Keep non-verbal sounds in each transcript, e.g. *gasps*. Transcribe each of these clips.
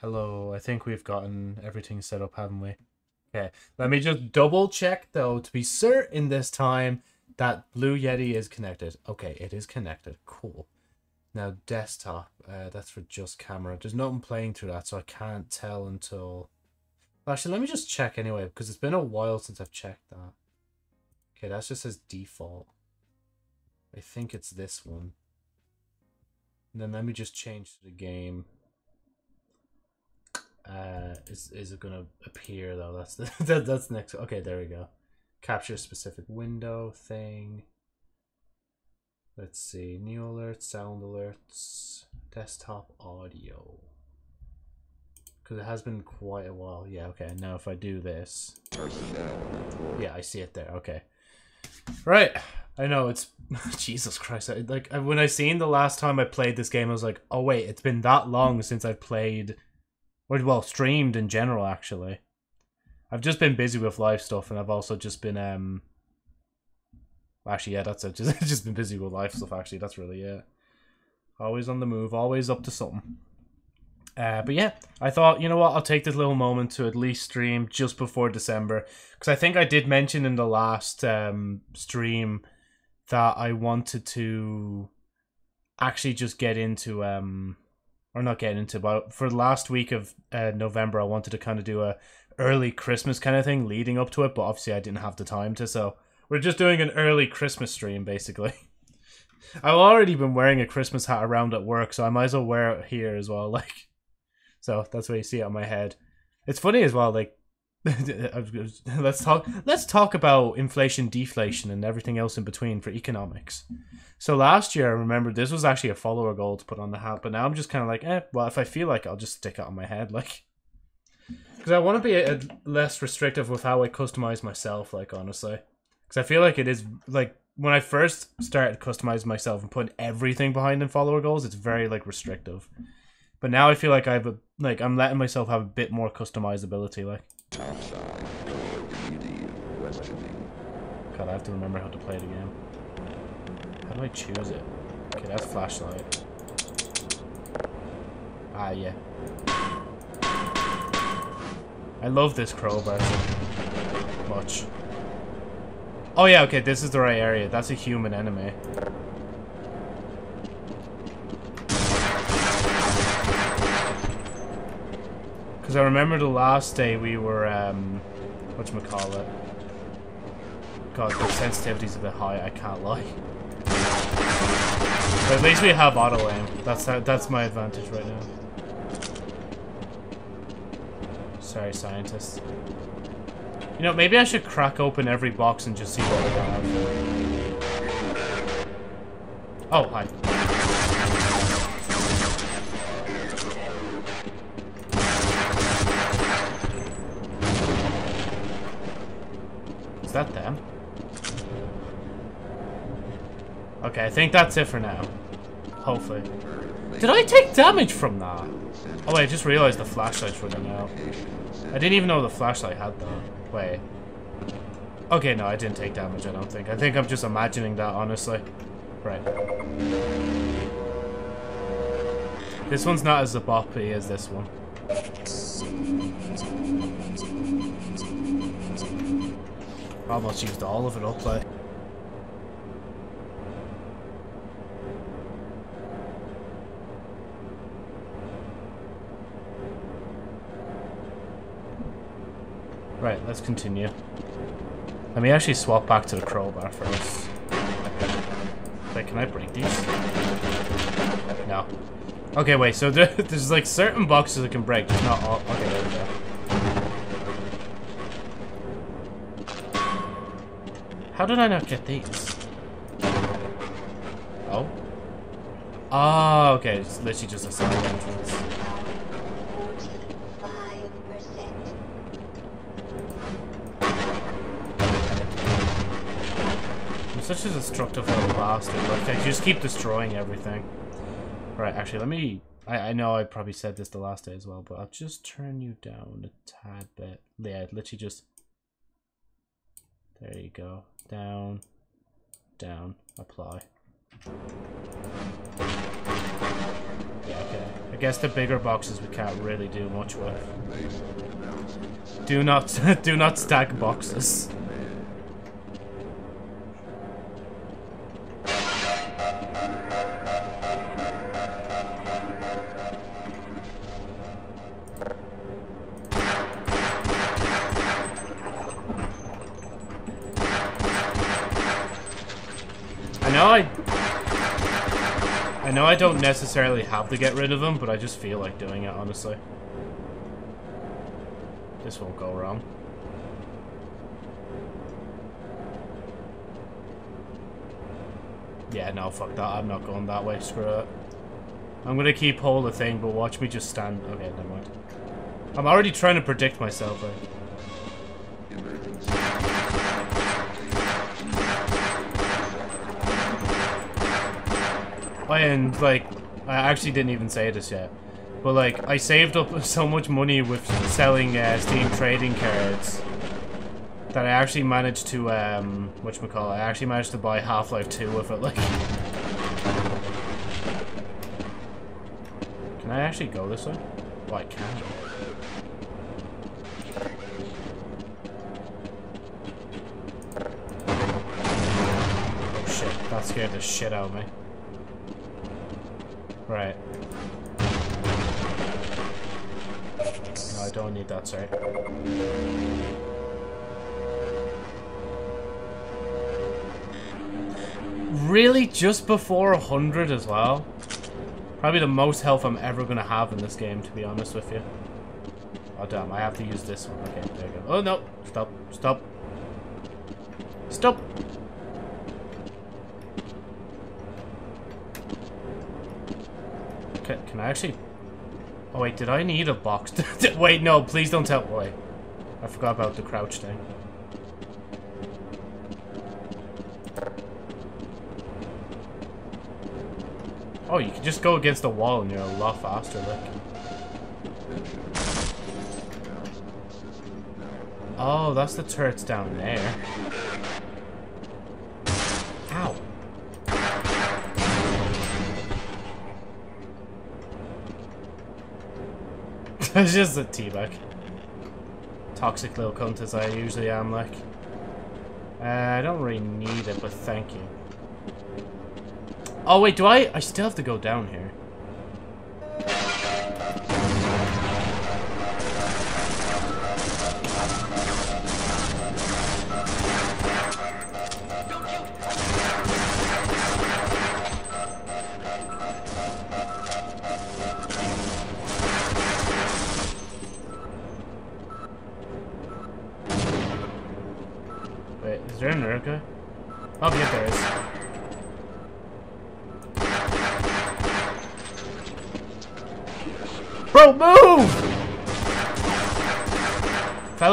Hello, I think we've gotten everything set up, haven't we? Okay, let me just double check though to be certain this time that Blue Yeti is connected. Okay, it is connected. Cool. Now desktop, uh, that's for just camera. There's nothing playing through that, so I can't tell until. Actually, let me just check anyway because it's been a while since I've checked that. Okay, that's just as default. I think it's this one. And then let me just change to the game. Uh, is is it gonna appear though? That's the *laughs* that, that's next. Okay, there we go. Capture specific window thing. Let's see. New alerts, sound alerts, desktop audio. Because it has been quite a while. Yeah. Okay. Now if I do this. Yeah, I see it there. Okay. Right. I know it's *laughs* Jesus Christ. I, like when I seen the last time I played this game, I was like, oh wait, it's been that long since I've played or well, streamed in general, actually. I've just been busy with live stuff, and I've also just been um. Actually, yeah, that's it. *laughs* Just just been busy with life stuff. Actually, that's really it. Always on the move, always up to something. Uh, but yeah, I thought you know what, I'll take this little moment to at least stream just before December because I think I did mention in the last um stream that I wanted to actually just get into um or not getting into, but for the last week of uh, November, I wanted to kind of do a early Christmas kind of thing leading up to it, but obviously I didn't have the time to, so we're just doing an early Christmas stream basically. *laughs* I've already been wearing a Christmas hat around at work, so I might as well wear it here as well. *laughs* Like, so that's what you see it on my head. It's funny as well. Like, *laughs* *laughs* let's talk. Let's talk about inflation, deflation, and everything else in between for economics. So last year, I remember this was actually a follower goal to put on the hat, but now I'm just kind of like, eh. Well, if I feel like, I'll just stick it on my head, *laughs* like, because I want to be a, a less restrictive with how I customize myself. Like, honestly, because I feel like it is like when I first started customizing myself and putting everything behind in follower goals, it's very like restrictive. But now I feel like I've like I'm letting myself have a bit more customizability. Like, God, I have to remember how to play the game. How do I choose it? Okay, that's flashlight. Ah, yeah. I love this crowbar so much. Oh yeah, okay, this is the right area. That's a human enemy. Because I remember the last day we were, um, whatchamacallit. God, the sensitivity's a bit high, I can't lie. But at least we have auto aim. That's that's my advantage right now. Sorry, scientists. You know, maybe I should crack open every box and just see what we have. Oh, hi. Is that them? Okay, I think that's it for now. Hopefully. Did I take damage from that? Oh wait, I just realized the flashlight's running out. I didn't even know the flashlight had that. Wait. Okay, no, I didn't take damage, I don't think. I think I'm just imagining that, honestly. Right. This one's not as boppy as this one. Almost used all of it up, like. Right, let's continue. Let me actually swap back to the crowbar first. Wait, can I break these? No. Okay, wait, so *laughs* there, there's like certain boxes that can break, just not all. Okay, there we go. How did I not get these? Oh? Oh, okay, it's literally just a side entrance. I'm such a destructive little bastard, like, I just keep destroying everything. Right, actually, let me... I, I know I probably said this the last day as well, but I'll just turn you down a tad bit. Yeah, literally just... There you go down, down, apply. Yeah, okay. I guess the bigger boxes we can't really do much with. Do not, *laughs* do not stack boxes. Don't necessarily have to get rid of them, but I just feel like doing it, honestly. This won't go wrong. Yeah, no, fuck that. I'm not going that way. Screw it. I'm gonna keep hold of the thing, but watch me just stand. Okay, never mind. I'm already trying to predict myself. Right? And like, I actually didn't even say this yet. But like, I saved up *laughs* so much money with selling uh, Steam trading cards that I actually managed to, um, whatchamacallit, I actually managed to buy Half-Life 2 with it, like. Can I actually go this way? Oh, I can. Oh shit, that scared the shit out of me. Right. No, I don't need that, sorry. Really? Just before 100 as well? Probably the most health I'm ever going to have in this game, to be honest with you. Oh, damn. I have to use this one. Okay, there you go. Oh, no. Stop. Stop. Stop. Can, can I actually... Oh, wait. Did I need a box? *laughs* wait, no. Please don't tell... Wait. I forgot about the crouch thing. Oh, you can just go against the wall and you're a lot faster, like. Oh, that's the turrets down there. Ow. *laughs* it's just a teabag. Toxic little cunt as I usually am, like. Uh, I don't really need it, but thank you. Oh, wait, do I? I still have to go down here.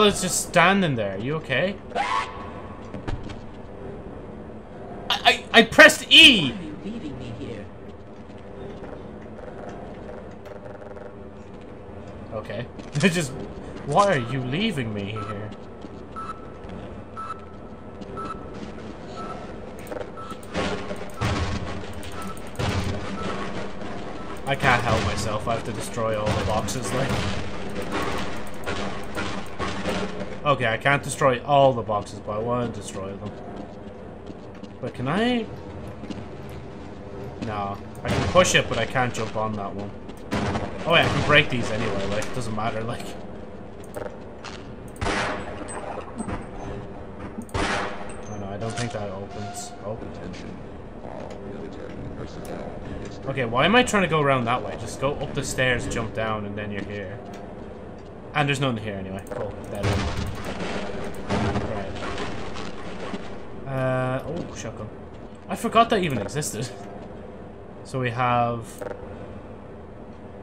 Fella's just standing there. Are You okay? I, I, I pressed E! Okay. *laughs* Just... Why are you leaving me here? I can't help myself. I have to destroy all the boxes, like. Okay, I can't destroy all the boxes, but I want to destroy them. But can I... No. I can push it, but I can't jump on that one. Oh yeah, I can break these anyway, like, it doesn't matter, like. Oh no, I don't think that opens. Oh. Okay, why am I trying to go around that way? Just go up the stairs, jump down, and then you're here. And there's nothing here anyway. Cool. Dead end. Right. Uh, oh, shotgun. I forgot that even existed. So we have...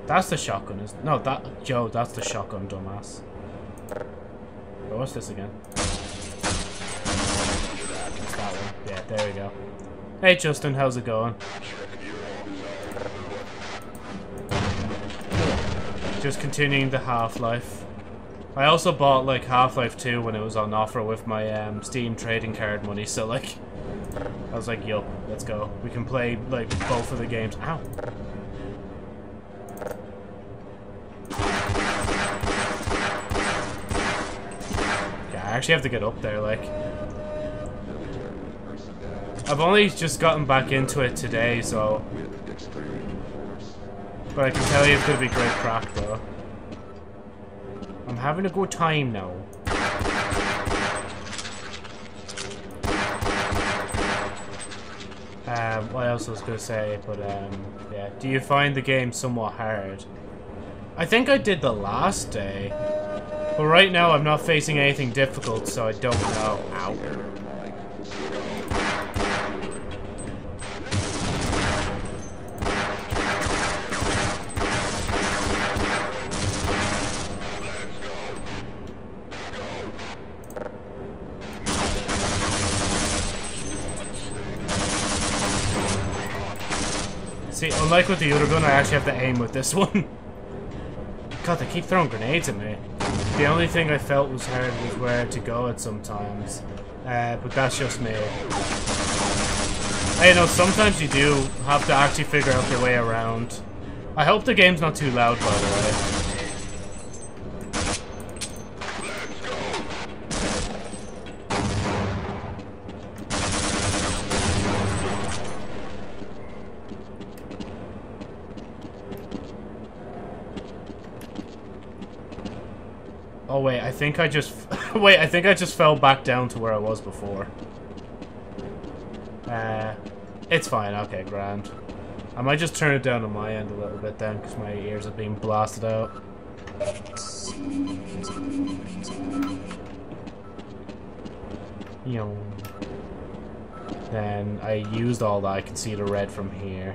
That's the shotgun, is No, that... Joe, that's the shotgun, dumbass. Oh, what's this again? It's that one. Yeah, there we go. Hey, Justin, how's it going? Just continuing the Half-Life. I also bought, like, Half-Life 2 when it was on offer with my um, Steam trading card money, so, like... I was like, yo, let's go. We can play, like, both of the games. Ow! Yeah, I actually have to get up there, like... I've only just gotten back into it today, so... But I can tell you it's gonna be great crack, though. I'm having a good time now. Um, what else I was gonna say, but um, yeah. Do you find the game somewhat hard? I think I did the last day. But right now I'm not facing anything difficult, so I don't know. Ow. Unlike with the other gun, I actually have to aim with this *laughs* one. God, they keep throwing grenades at me. The only thing I felt was hard was where to go at sometimes. Uh, but that's just me. I know, sometimes you do have to actually figure out your way around. I hope the game's not too loud, by the way. Oh wait, I think I just... *laughs* wait, I think I just fell back down to where I was before. Uh, it's fine, okay, grand. I might just turn it down on my end a little bit then, because my ears are being blasted out. Know. Then I used all that, I can see the red from here.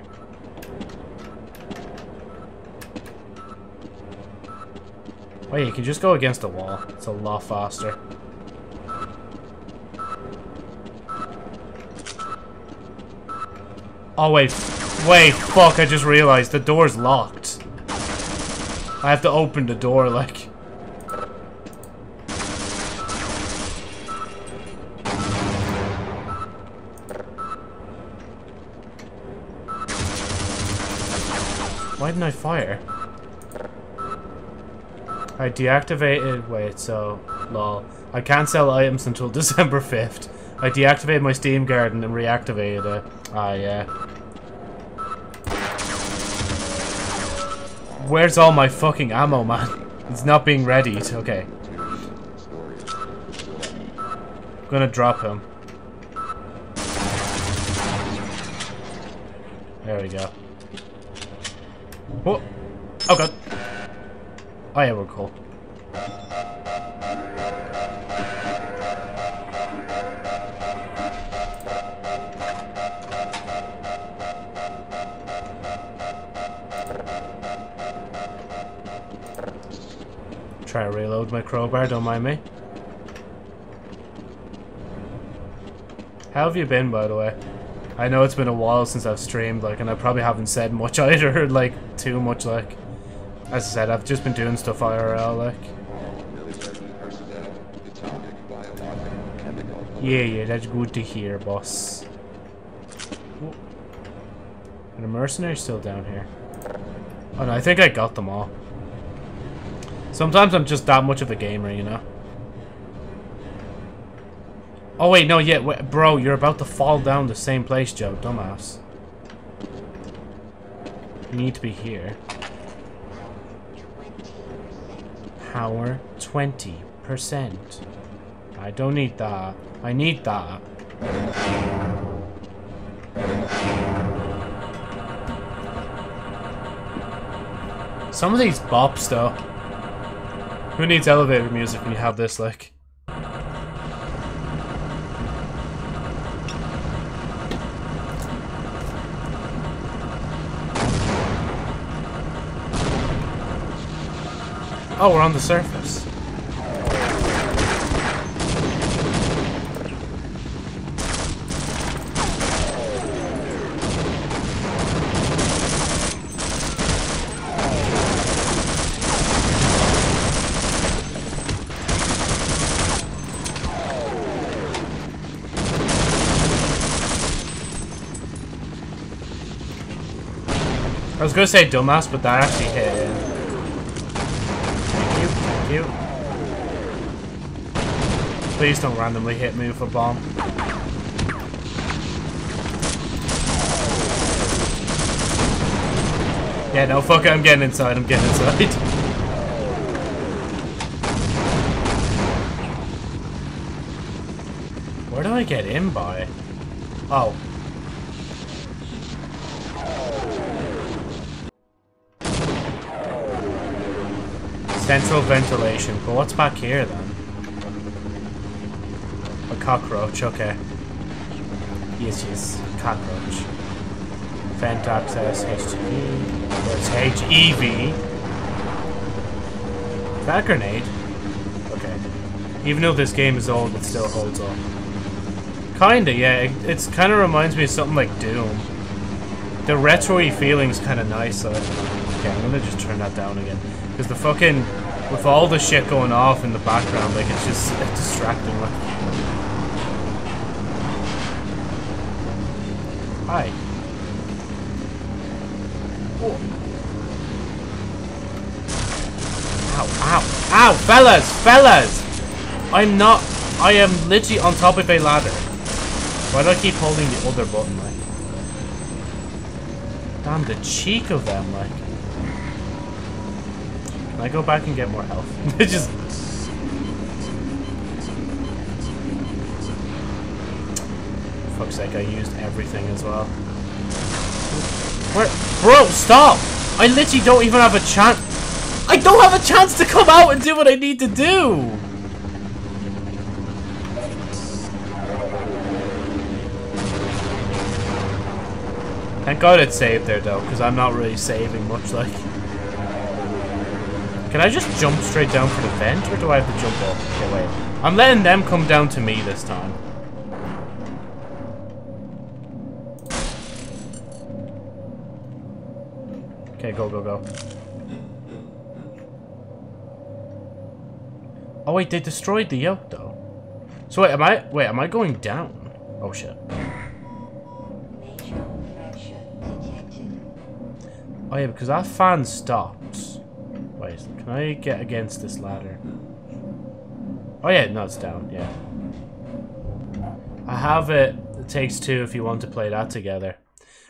Wait, you can just go against a wall. It's a lot faster. Oh, wait. Wait, fuck, I just realized the door's locked. I have to open the door, like... Why didn't I fire? I deactivated... Wait, so... Lol. I can't sell items until *laughs* December 5th. I deactivated my Steam Guard and reactivated it. Ah, yeah. Where's all my fucking ammo, man? It's not being readied. Okay. I'm gonna drop him. There we go. Oh! Oh god. Oh yeah, we're cool. Try to reload my crowbar, don't mind me. How have you been, by the way? I know it's been a while since I've streamed, like, and I probably haven't said much *laughs* either, like, too much, like. As I said, I've just been doing stuff IRL, like. Yeah, yeah, that's good to hear, boss. Oh. And a mercenary still down here. Oh no, I think I got them all. Sometimes I'm just that much of a gamer, you know? Oh wait, no, yeah, wait, bro, you're about to fall down the same place, Joe, dumbass. You need to be here. Power 20%. I don't need that. I need that. Some of these bops, though. Who needs elevator music when you have this, like? Oh, we're on the surface. I was gonna say dumbass, but that actually hit. You. Please don't randomly hit me with a bomb. Yeah, no, fuck it, I'm getting inside, I'm getting inside. *laughs* Where do I get in by? Oh. Central ventilation. But what's back here then? A cockroach, okay. Yes, yes, cockroach. Vent access, HTV. There's HEV. Is that a grenade? Okay. Even though this game is old, it still holds up. Kinda, yeah. It it's kind of reminds me of something like Doom. The retro-y feeling's kind of nice. So okay, I'm gonna just turn that down again. Because the fucking... With all the shit going off in the background, like, it's just it's distracting. Like. Hi. Ow, ow, ow, fellas, fellas! I'm not, I am literally on top of a ladder. Why do I keep holding the other button, like? Damn, the cheek of them, like. Can I go back and get more health? *laughs* Just... Fuck's sake, I used everything as well. Where? Bro, stop! I literally don't even have a chance. I don't have a chance to come out and do what I need to do! Thank god it saved there though, because I'm not really saving much like. Can I just jump straight down for the vent, or do I have to jump up? Okay, wait. I'm letting them come down to me this time. Okay, go, go, go. Oh wait, they destroyed the yoke though. So wait, am I wait, am I going down? Oh shit. Oh yeah, because that fan stops. Wait, can I get against this ladder? Oh yeah, no, it's down, yeah. I have it, it takes two if you want to play that together.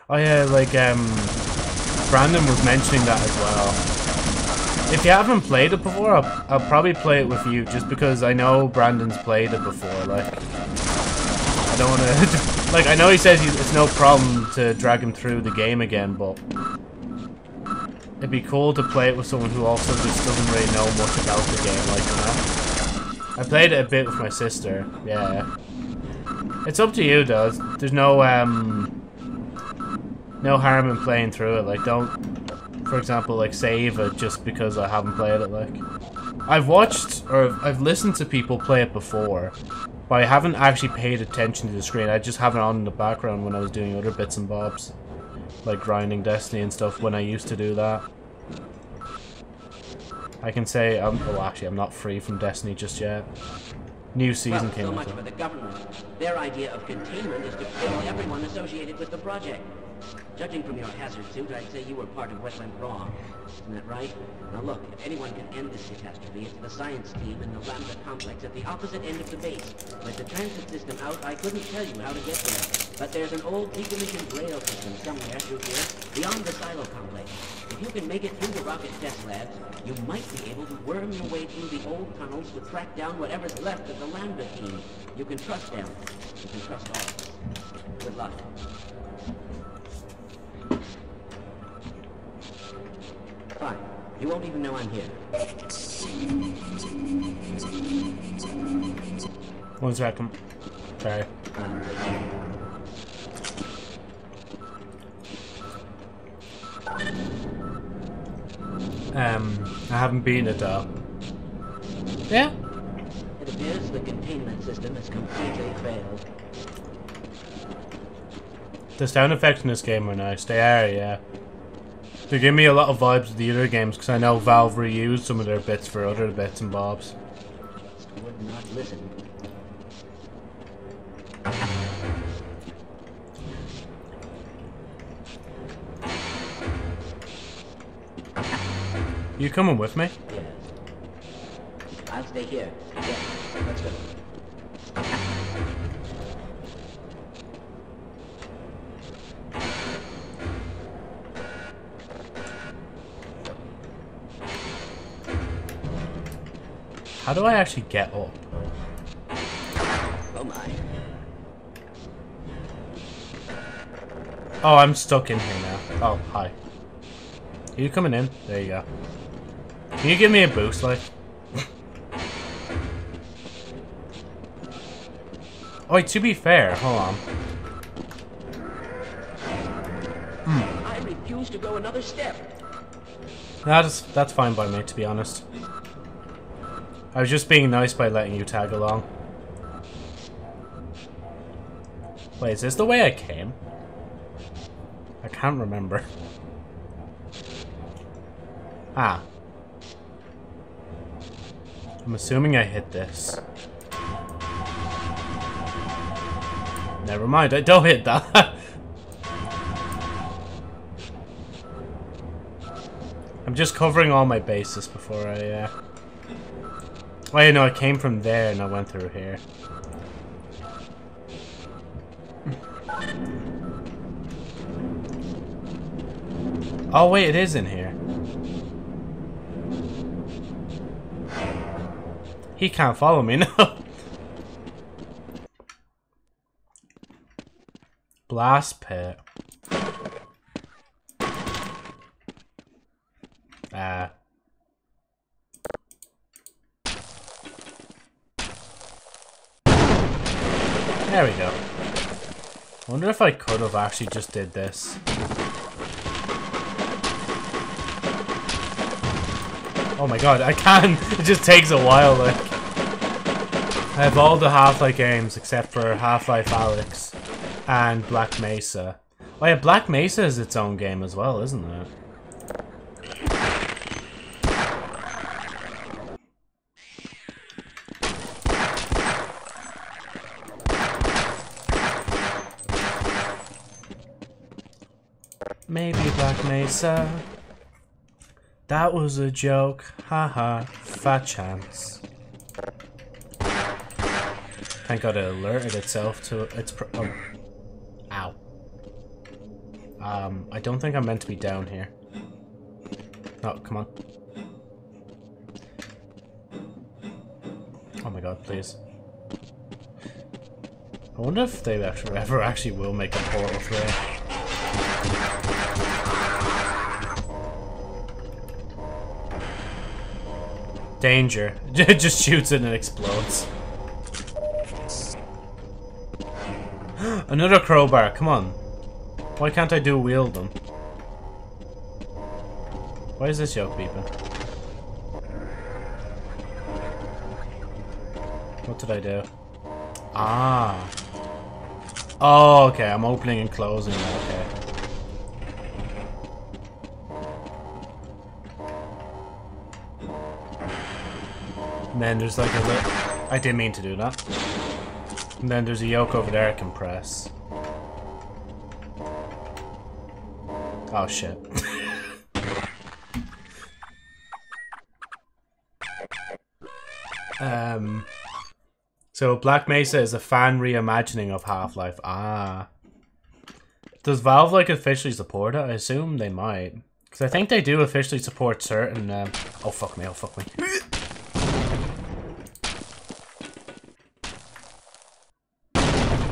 Oh yeah, like, um, Brandon was mentioning that as well. If you haven't played it before, I'll, I'll probably play it with you, just because I know Brandon's played it before, like... I don't want to... *laughs* like, I know he says it's no problem to drag him through the game again, but... It'd be cool to play it with someone who also just doesn't really know much about the game like that. I played it a bit with my sister, yeah. It's up to you though. There's no um no harm in playing through it. Like don't for example like save it just because I haven't played it like. I've watched or I've listened to people play it before, but I haven't actually paid attention to the screen. I just have it on in the background when I was doing other bits and bobs like grinding Destiny and stuff when I used to do that. I can say, I'm, well actually I'm not free from Destiny just yet. New season well, came so much for the government. Their idea of containment is to kill everyone associated with the project. Judging from your hazard suit, I'd say you were part of what went wrong. Isn't that right? Now look, if anyone can end this catastrophe, it's the science team in the Lambda complex at the opposite end of the base. With the transit system out, I couldn't tell you how to get there. But there's an old decommissioned rail system somewhere through here, beyond the silo complex. If you can make it through the rocket test labs, you might be able to worm your way through the old tunnels to track down whatever's left of the Lambda team. You can trust them. You can trust all of us. Good luck. Fine. You won't even know I'm here. One second. Sorry. Um, I haven't been it though. Yeah? It appears the containment system has completely failed. The sound effects in this game are nice. They are, yeah. They give me a lot of vibes of the other games because I know Valve reused some of their bits for other bits and bobs. You coming with me? Yes. I'll stay here. Yeah. Let's go. How do I actually get up? Oh my. Oh, I'm stuck in here now. Oh, hi. Are you coming in? There you go. Can you give me a boost, like? oh, wait, to be fair, hold on. I refuse to go another step. That's, that's fine by me, to be honest. I was just being nice by letting you tag along. Wait, is this the way I came? I can't remember. Ah. I'm assuming I hit this. Never mind, I don't hit that. *laughs* I'm just covering all my bases before I, uh... Oh, yeah, no, I came from there and I went through here. Oh, wait, it is in here. He can't follow me, *laughs* no. Blast pit. Ah. There we go. Wonder if I could have actually just did this. Oh my god, I can! *laughs* It just takes a while, like. I have all the Half-Life games except for Half-Life Alyx and Black Mesa. Oh yeah, Black Mesa is its own game as well, isn't it? Maybe Black Mesa. That was a joke. Haha. Fat chance. Thank God it alerted itself to its pro- oh. Ow. Um, I don't think I'm meant to be down here. Oh, come on. Oh my god, please. I wonder if they ever actually will make a Portal 3. Danger. *laughs* It just shoots and it explodes. Another crowbar, come on. Why can't I do wield them? Why is this yoke beeping? What did I do? Ah. Oh, okay, I'm opening and closing okay. And then there's like a little... I didn't mean to do that. And then there's a yoke over there I can press. Oh shit. *laughs* um... So Black Mesa is a fan reimagining of Half-Life. Ah. Does Valve like officially support it? I assume they might. Because I think they do officially support certain... Um... Oh fuck me, oh fuck me.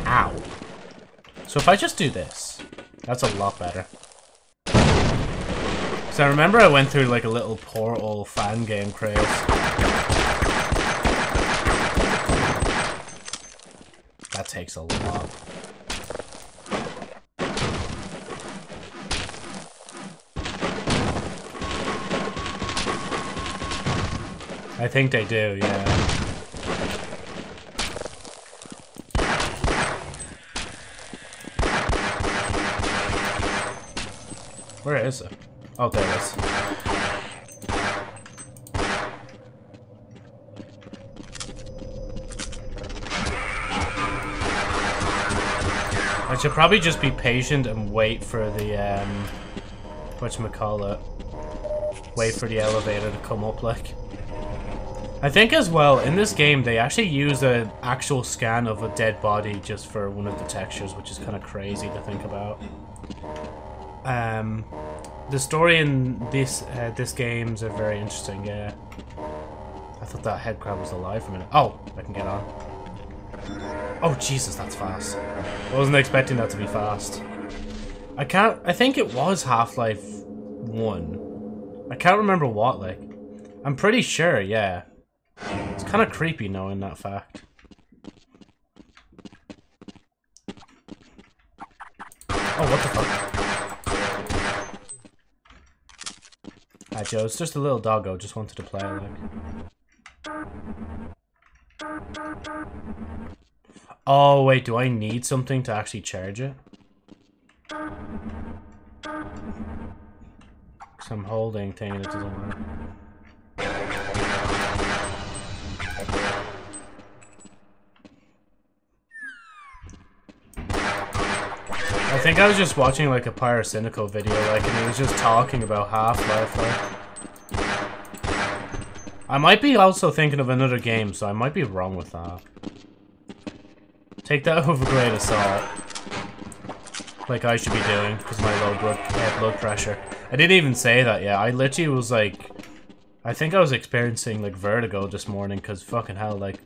Ow. So if I just do this, that's a lot better. So I remember I went through like a little portal fan game craze. That takes a lot. I think they do, yeah. Where is it? Oh, there it is. I should probably just be patient and wait for the, um, whatchamacallit, wait for the elevator to come up, like. I think as well, in this game, they actually use an actual scan of a dead body just for one of the textures, which is kind of crazy to think about. Um, the story in this uh, this games are very interesting. Yeah, I thought that head crab was alive for a minute. Oh, I can get on. Oh, Jesus, that's fast. I wasn't expecting that to be fast. I can't... I think it was Half-Life 1. I can't remember what, like. I'm pretty sure, yeah. It's kind of creepy knowing that fact. Oh, what the fuck? Ah, Joe, it's just a little doggo. Just wanted to play, like. Oh, wait, do I need something to actually charge it? I'm holding thing and it doesn't work. Think I was just watching like a Pyrocynical video, like, and he was just talking about Half-Life, like. I might be also thinking of another game, so I might be wrong with that. Take that with a grain of salt. Like I should be doing, because my low blood, uh, blood pressure. I didn't even say that yet. I literally was like... I think I was experiencing, like, vertigo this morning, because fucking hell, like...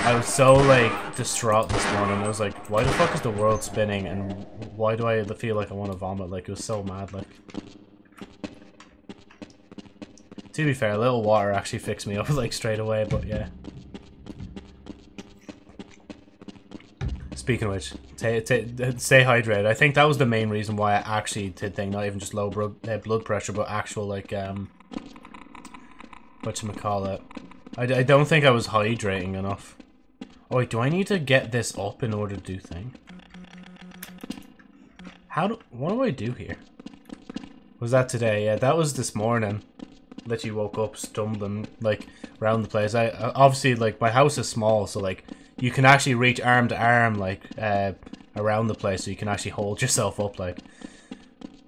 I was so, like, distraught this morning. I was like, why the fuck is the world spinning, and why do I feel like I want to vomit? Like, it was so mad, like... To be fair, a little water actually fixed me up, *laughs* like, straight away, but yeah. Speaking of which, stay hydrated. I think that was the main reason why I actually did thing, not even just low uh, blood pressure, but actual, like, um... Whatchamacallit. I, I don't think I was hydrating enough. Oh wait, do I need to get this up in order to do thing? How do... What do I do here? Was that today? Yeah, that was this morning. Literally woke up stumbling, like, around the place. I Obviously, like, my house is small, so, like, you can actually reach arm to arm, like, uh, around the place, so you can actually hold *laughs* yourself up, like.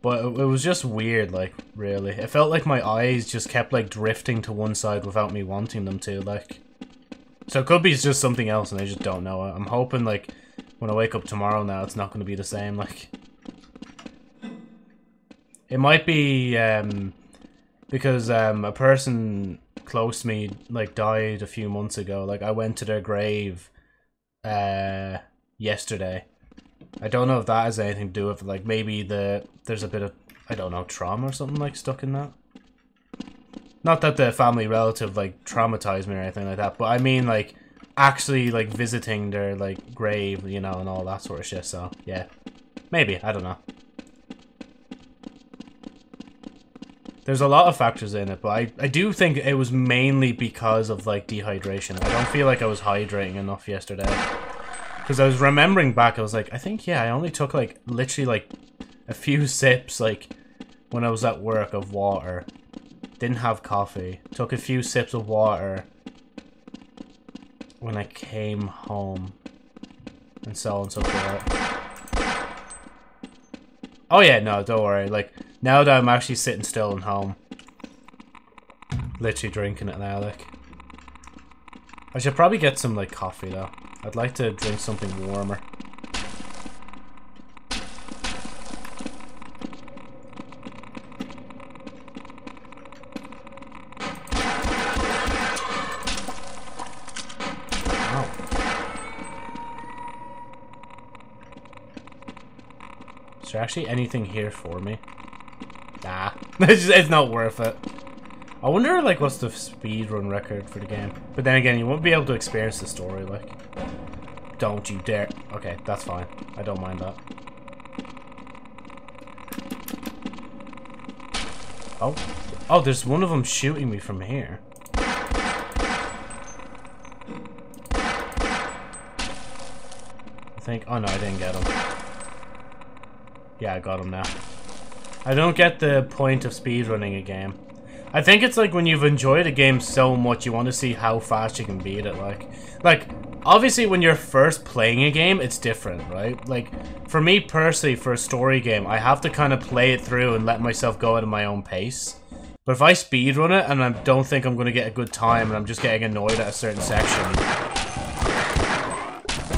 But it, was just weird, like, really. It felt like my eyes just kept, like, drifting to one side without me wanting them to, like. So it could be just something else and I just don't know. I'm hoping, like, when I wake up tomorrow now, it's not going to be the same, like. It might be, um, because, um, a person close to me, like, died a few months ago. Like, I went to their grave, uh, yesterday. I don't know if that has anything to do with, like, maybe the, there's a bit of, I don't know, trauma or something, like, stuck in that. Not that the family relative, like, traumatized me or anything like that, but I mean, like, actually, like, visiting their, like, grave, you know, and all that sort of shit, so, yeah. Maybe, I don't know. There's a lot of factors in it, but I, I do think it was mainly because of, like, dehydration. I don't feel like I was hydrating enough yesterday. Because I was remembering back, I was like, I think, yeah, I only took, like, literally, like, a few *laughs* sips, like, when I was at work of water. Didn't have coffee. Took a few sips of water when I came home. And so on and so forth. Oh yeah, no, don't worry. Like, now that I'm actually sitting still and home. Literally drinking it now, like. I should probably get some, like, coffee, though. I'd like to drink something warmer. Is there actually anything here for me? Nah. *laughs* it's, it's not worth it. I wonder, like, what's the speed run record for the game? But then again, you won't be able to experience the story, like. Don't you dare. Okay, that's fine. I don't mind that. Oh. Oh, there's one of them shooting me from here. I think... Oh, no, I didn't get him. Yeah, I got him now. I don't get the point of speedrunning a game. I think it's like when you've enjoyed a game so much, you want to see how fast you can beat it, like. Like, obviously when you're first playing a game, it's different, right? Like, for me personally, for a story game, I have to kind of play it through and let myself go at my own pace. But if I speedrun it and I don't think I'm going to get a good time and I'm just getting annoyed at a certain section,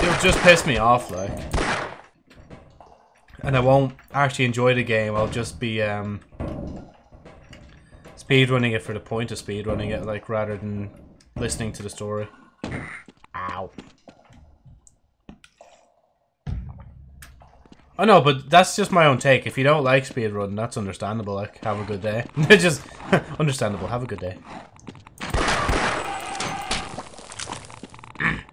it'll just piss me off, like and I won't actually enjoy the game. I'll just be um, speedrunning it for the point of speedrunning it, like rather than listening to the story. Ow. Oh no, but that's just my own take. If you don't like speedrun, that's understandable. Like, have a good day. *laughs* just *laughs* understandable. Have a good day. *clears throat*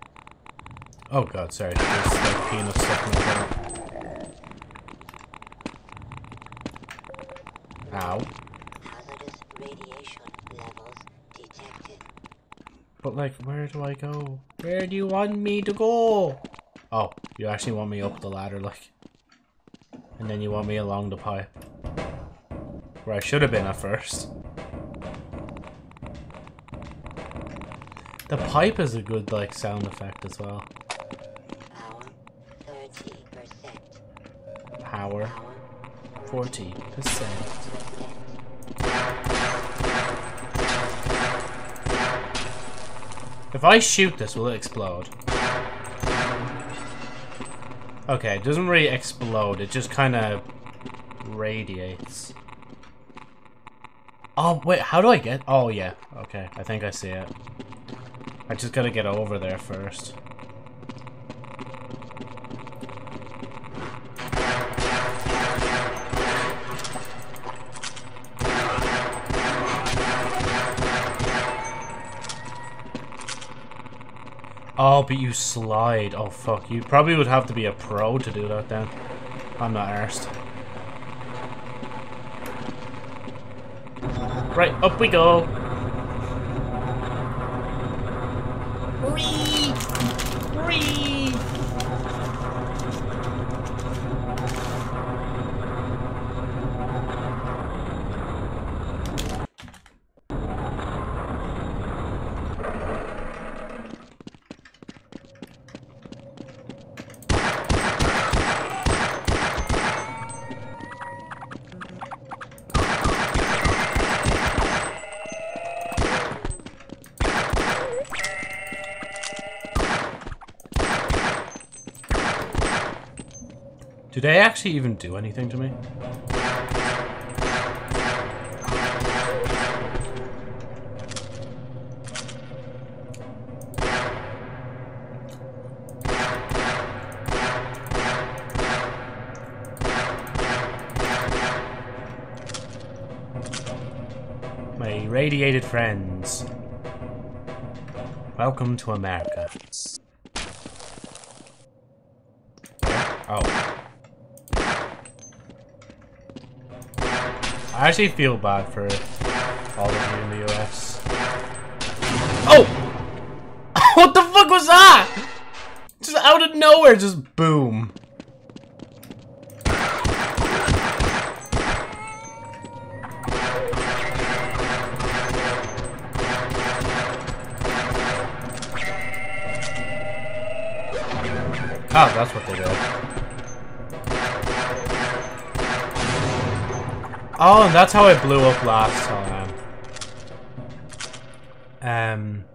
oh god, sorry. There's like peanuts stuck in throat. Ow. Hazardous radiation levels detected. But like, where do I go? Where do you want me to go? Oh, you actually want me up the ladder, like. And then you want me along the pipe. Where I should have been at first. The pipe is a good, like, sound effect as well. Power 30%. Power, Power 40%. If I shoot this, will it explode? Okay, it doesn't really explode, it just kind of radiates. Oh, wait, how do I get... Oh, yeah, okay, I think I see it. I just gotta get over there first. Oh, but you slide. Oh, fuck. You probably would have to be a pro to do that then. I'm not arsed. Right, up we go. Do they actually even do anything to me? My radiated friends. Welcome to America. Oh. I actually feel bad for all of you in the US. Oh! *laughs* what the fuck was that? Just out of nowhere, just boom. Oh, that's what they Oh, and that's how I blew up last time. Um,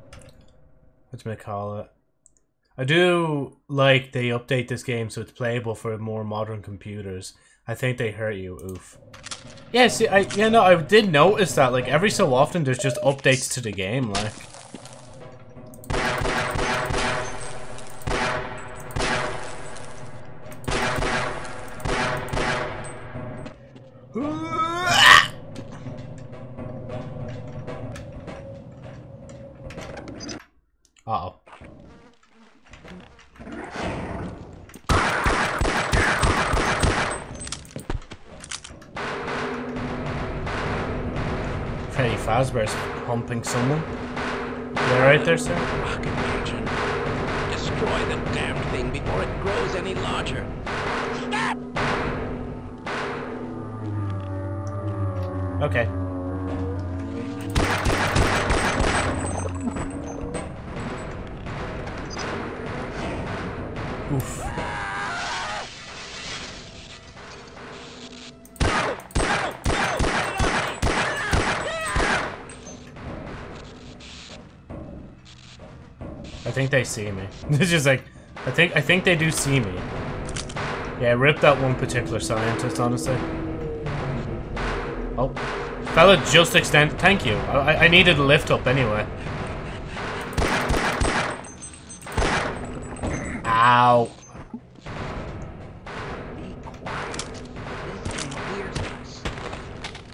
what do I call it? I do like they update this game so it's playable for more modern computers. I think they hurt you, oof. Yeah, see, I, you know, I did notice that, like, every so often there's just updates to the game, like. they see me. *laughs* It's just like, I think I think they do see me. Yeah, ripped that one particular scientist, honestly. Oh. Fella just extend- thank you. I, I needed a lift up anyway. Ow.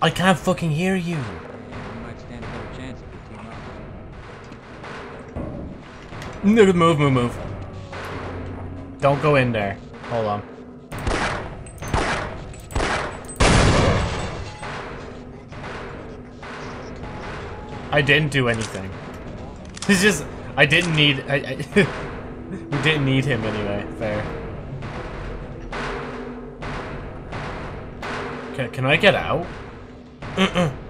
I can't fucking hear you. Move, move, move. Don't go in there. Hold on. I didn't do anything. *laughs* It's just I didn't need I, I *laughs* we didn't need him anyway. Fair. Can, can I get out? Uh-uh. *clears throat*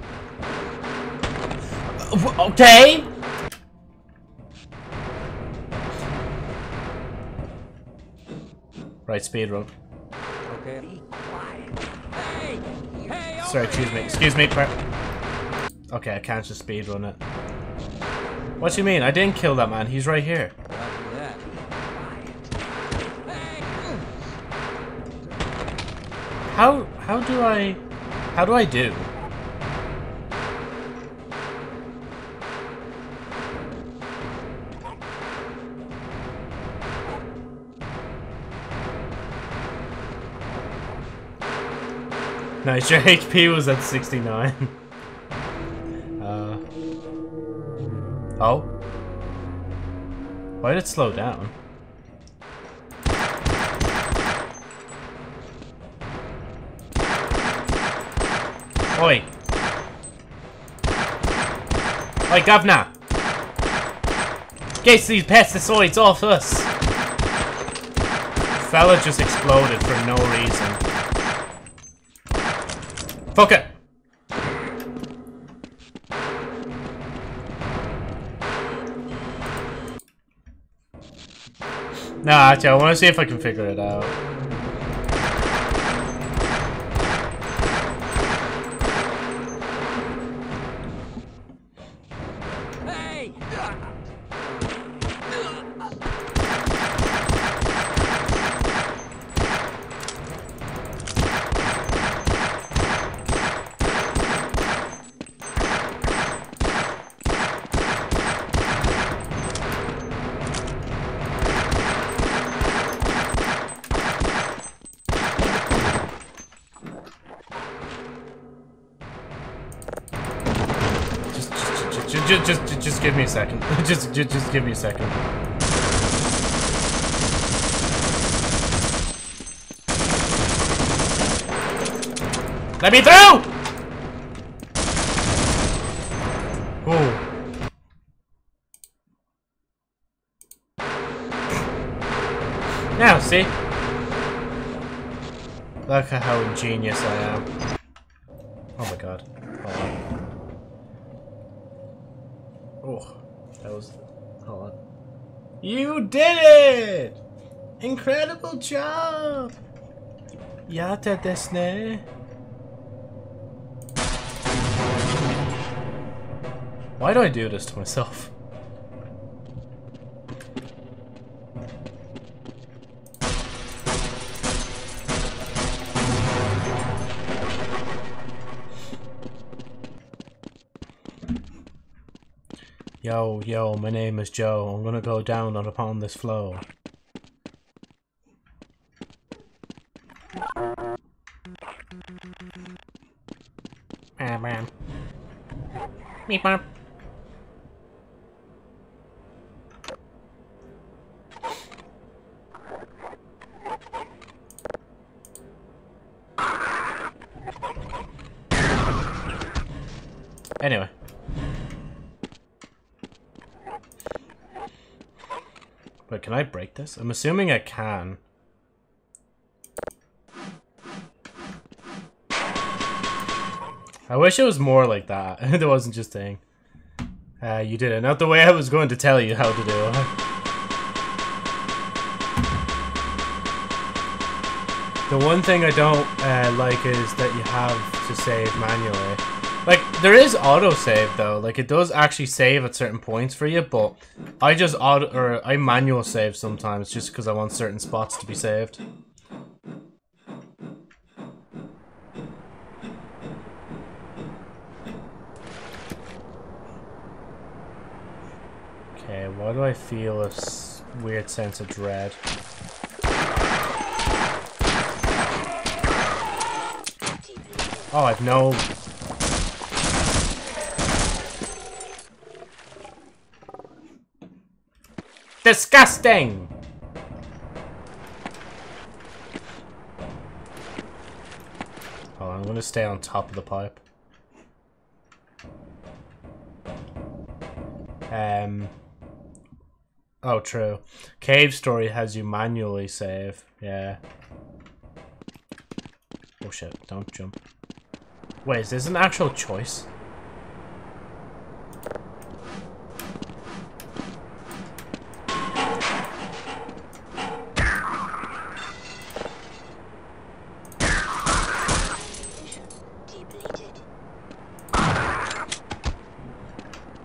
Uh, Okay. Right, speed run. Okay. Hey! Hey! Sorry, excuse me. Excuse me. Okay, I can't just speed run it. What do you mean? I didn't kill that man. He's right here. After that. Hey! How how do I how do I do? Nice, *laughs* your HP was at 69. uh, oh? Why did it slow down? Oi! Oi, governor! Get these pesticides off us! Fella just exploded for no reason. Fuck it! Nah, actually, I want to see if I can figure it out. Second. *laughs* just, just, just give me a second. Let me through! Now, see? Look at how ingenious I am. Oh my god. Hold on. Oh, that was. Hold on. You did it! Desu ne. Why do I do this to myself? Yo, yo, my name is Joe. I'm gonna go down on upon this floor. Ah, man. Meep bop. Anyway. Wait, can I break this? I'm assuming I can. I wish it was more like that. *laughs* it wasn't just saying. Uh, you did it. Not the way I was going to tell you how to do it. The one thing I don't uh, like is that you have to save manually. Like, there is autosave though. Like, it does actually save at certain points for you, but I just auto or I manual save sometimes just because I want certain spots to be saved. Okay, why do I feel a s- weird sense of dread. Oh, I've no. Disgusting! Oh, I'm gonna stay on top of the pipe. Um. Oh, true. Cave Story has you manually save. Yeah. Oh shit, don't jump. Wait, is this an actual choice?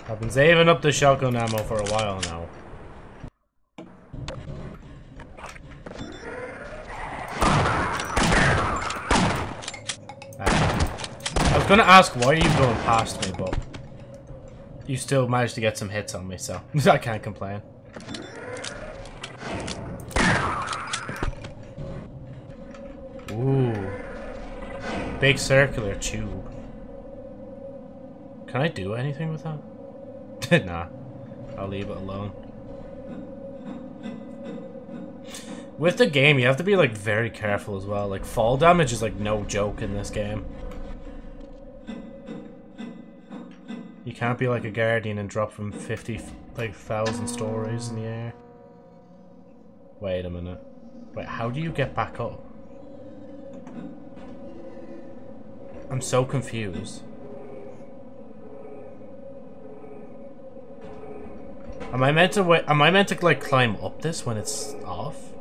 I've been saving up the shotgun ammo for a while now. Ah. I was gonna ask why you're you going past me, but you still managed to get some hits on me, so *laughs* I can't complain. Ooh. Big circular tube. Can I do anything with that? *laughs* nah. I'll leave it alone. With the game, you have to be like very careful as well. Like fall damage is like no joke in this game. You can't be like a guardian and drop from 50 like thousand stories in the air. Wait a minute. Wait, how do you get back up? I'm so confused. Am I meant to wait? Am I meant to like climb up this when it's off?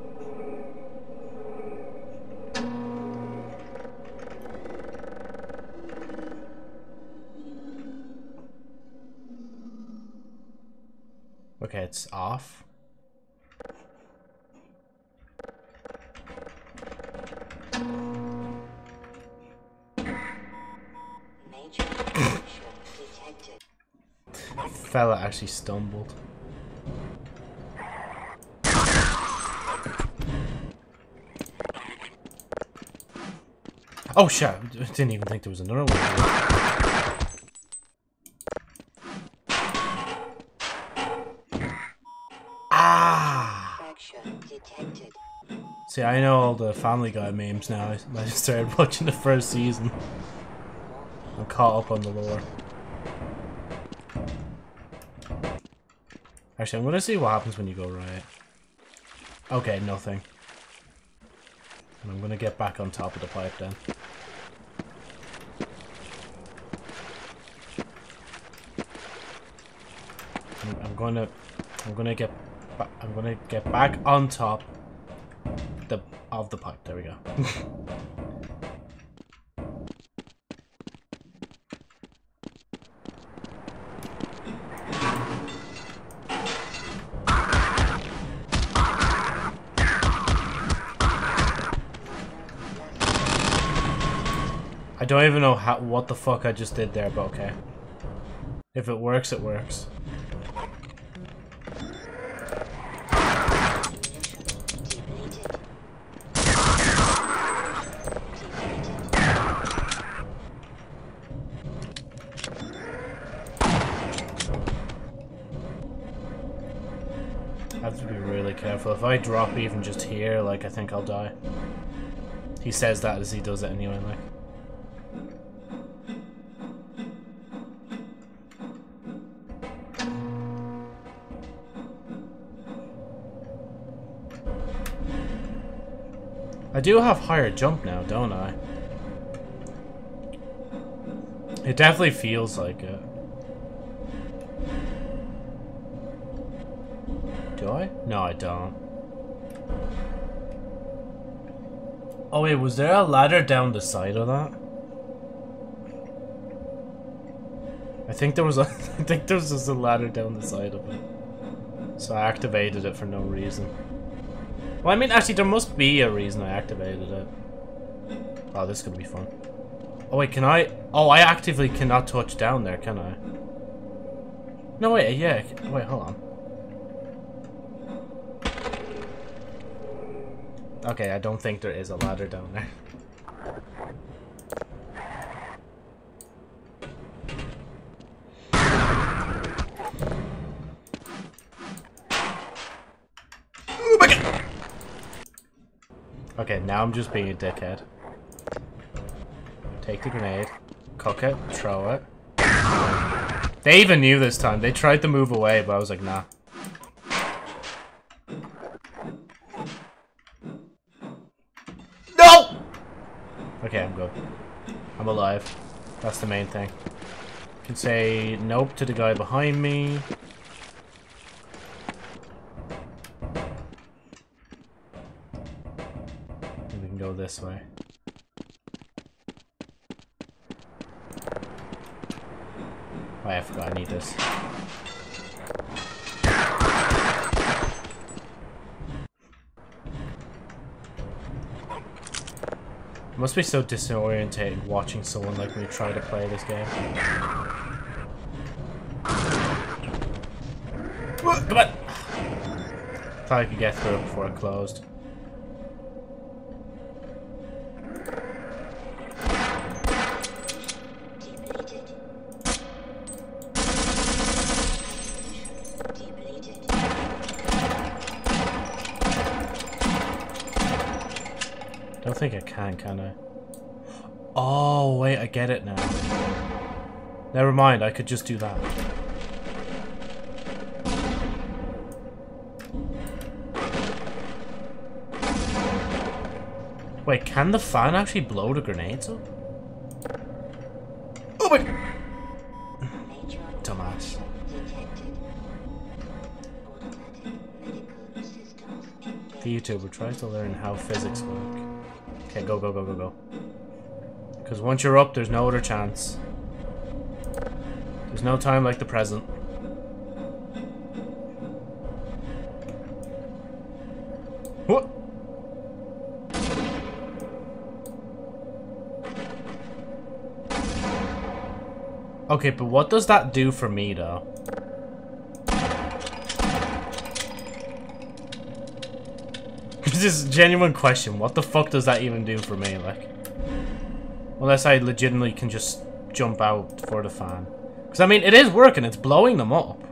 Okay, it's off. *coughs* Fella actually stumbled. Oh shit! I didn't even think there was another one. Ah! Fracture detected. See, I know all the Family Guy memes now. I I started *laughs* watching the first season. I'm caught up on the lore. Actually, I'm gonna see what happens when you go right. Okay, nothing. And I'm gonna get back on top of the pipe then. I'm, gonna, I'm gonna get, I'm gonna get back on top of the pipe. There we go. I don't even know how what the fuck I just did there, but okay. If it works, it works. Depleted. Depleted. I have to be really careful. If I drop even just here, like, I think I'll die. He says that as he does it anyway, like. I do have higher jump now, don't I? It definitely feels like it. Do I? No, I don't. Oh wait, was there a ladder down the side of that? I think there was a *laughs* I think there was just a ladder down the side of it. So I activated it for no reason. Well, I mean, actually, there must be a reason I activated it. Oh, this is gonna be fun. Oh wait, can I? Oh, I actively cannot touch down there, can I? No, wait, yeah. Wait, hold on. Okay, I don't think there is a ladder down there. Okay, now I'm just being a dickhead. Take the grenade, cook it, throw it. They even knew this time. They tried to move away, but I was like, nah. No! Okay, I'm good. I'm alive. That's the main thing. Can say nope to the guy behind me. And we can go this way. Oh, I forgot I need this. Must be so disorientating watching someone like me try to play this game. Come on! Thought I could get through it before it closed. Think I can, can I? Oh, wait, I get it now. Never mind, I could just do that. Wait, can the fan actually blow the grenades up? Oh my... Dumbass. The YouTuber tries to learn how physics work. Go, go, go, go, go. Because once you're up, there's no other chance. There's no time like the present. What? Okay, but what does that do for me, though? This is a genuine question. What the fuck does that even do for me, like? Unless I legitimately can just jump out for the fan. Because, I mean, it is working. It's blowing them up.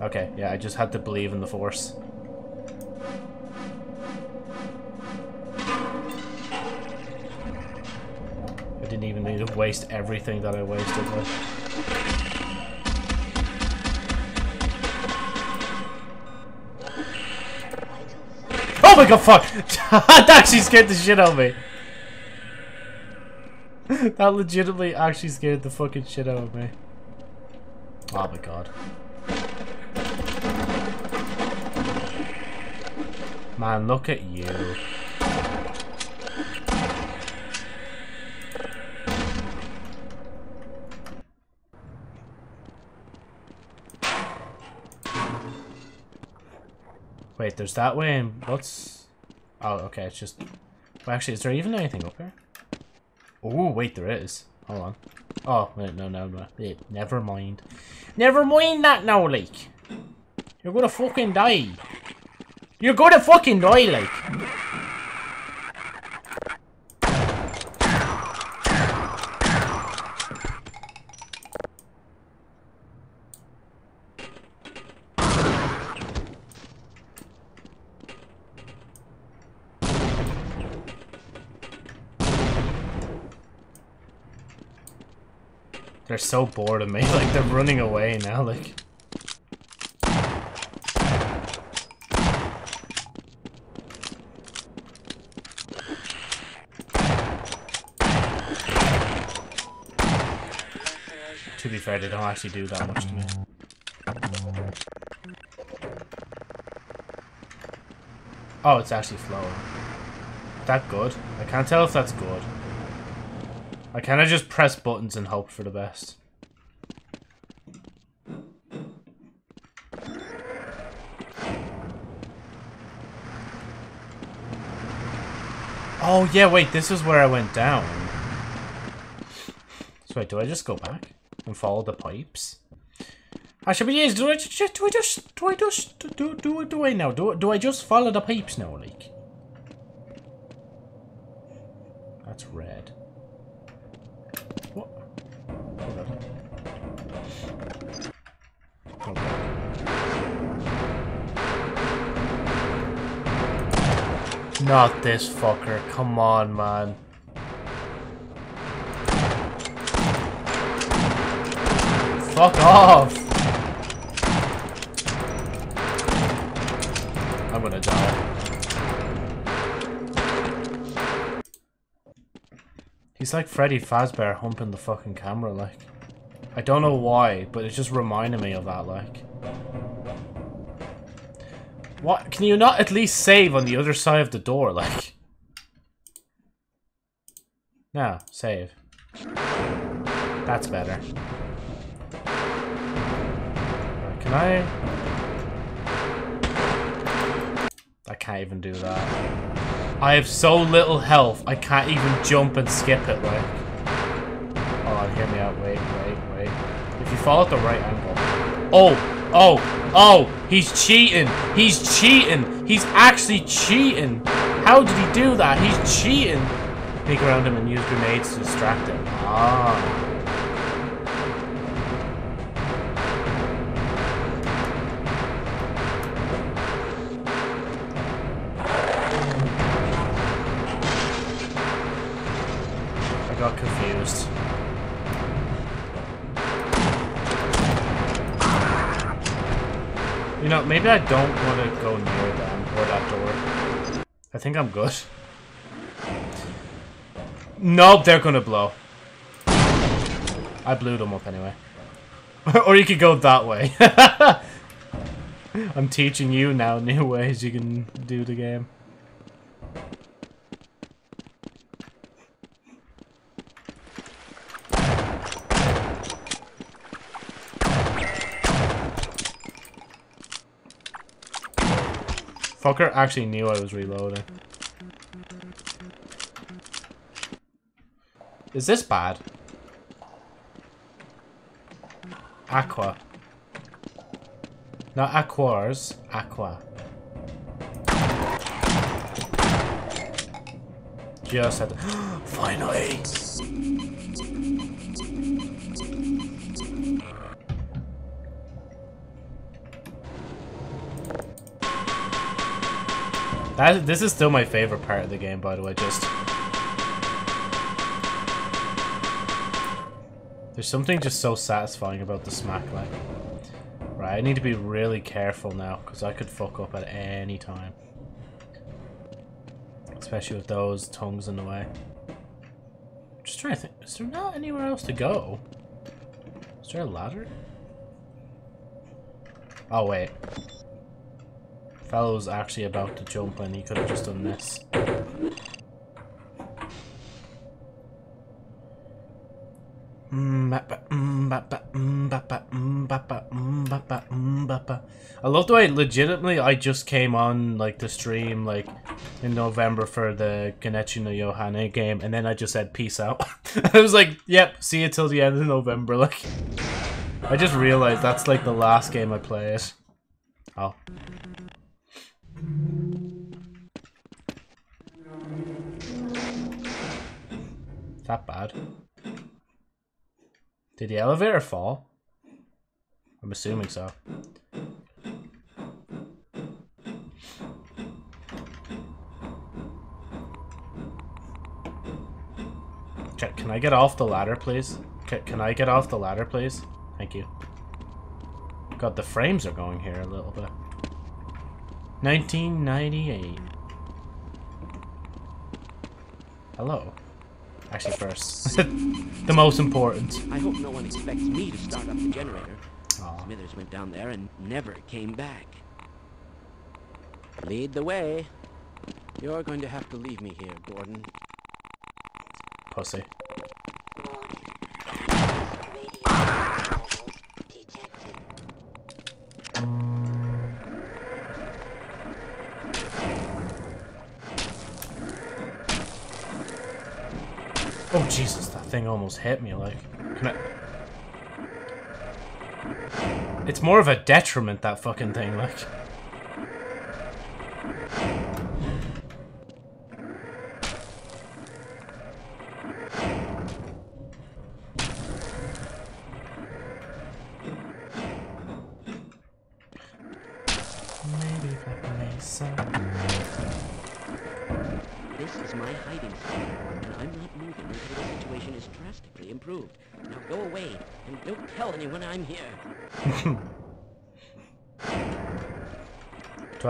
Okay, yeah, I just had to believe in the force. I didn't even need to waste everything that I wasted. Like. My god, fuck! *laughs* that actually scared the shit out of me. that legitimately actually scared the fucking shit out of me. Oh my god. Man, look at you. Wait, there's that way and what's... Oh, okay, it's just... Well, actually, is there even anything up here? Oh, wait, there is. Hold on. Oh, wait, no, no, no. Wait, never mind. Never mind that now, like. You're gonna fucking die. You're gonna fucking die, like. They're so bored of me, *laughs* like they're running away now, like. To be fair, they don't actually do that much to me. Oh, it's actually flowing. That good? I can't tell if that's good. I kind of just press buttons and hope for the best. Oh, yeah, wait, this is where I went down. So wait, do I just go back and follow the pipes? Actually, but yes, do I just, do I just, do I just, do, do, do, do I now? Do, do I just follow the pipes now, like? Not this fucker. Come on, man. Fuck off! I'm gonna die. He's like Freddy Fazbear humping the fucking camera, like. I don't know why, but it just reminded me of that, like. What? Can you not at least save on the other side of the door, like? No, save. That's better. Can I? I can't even do that. I have so little health, I can't even jump and skip it, like. Oh, hear me out. Wait, wait, wait. If you fall at the right angle. Oh! Oh! Oh! He's cheating! He's cheating! He's actually cheating! How did he do that? He's cheating! Sneak around him and use grenades to distract him. Ah. Maybe I don't want to go near them or that door. I think I'm good. Nope, they're gonna blow. I blew them up anyway. *laughs* or you could go that way. *laughs* I'm teaching you now new ways you can do the game. Fucker actually knew I was reloading. Is this bad? Aqua. Not aquars, aqua. Just had to *gasps* Finally! That, this is still my favorite part of the game, by the way, just... There's something just so satisfying about the smack, like... Right, I need to be really careful now, because I could fuck up at any time. Especially with those tongues in the way. Just trying to think, is there not anywhere else to go? Is there a ladder? Oh, wait. Fellow was actually about to jump and he could have just done this. I love the way legitimately I just came on like the stream like in November for the Ganechi no Yohane game and then I just said peace out. *laughs* I was like, yep, see you till the end of November *laughs* like I just realized that's like the last game I played. Oh. That bad. Did the elevator fall? I'm assuming so. Can, can I get off the ladder, please? Can, can I get off the ladder, please? Thank you. God, the frames are going here a little bit. 1998. Hello. Actually, first. *laughs* the most important. I hope no one expects me to start up the generator. Aw. Smithers went down there and never came back. Lead the way. You're going to have to leave me here, Gordon. Pussy. Thing almost hit me, like. I... It's more of a detriment, that fucking thing, like.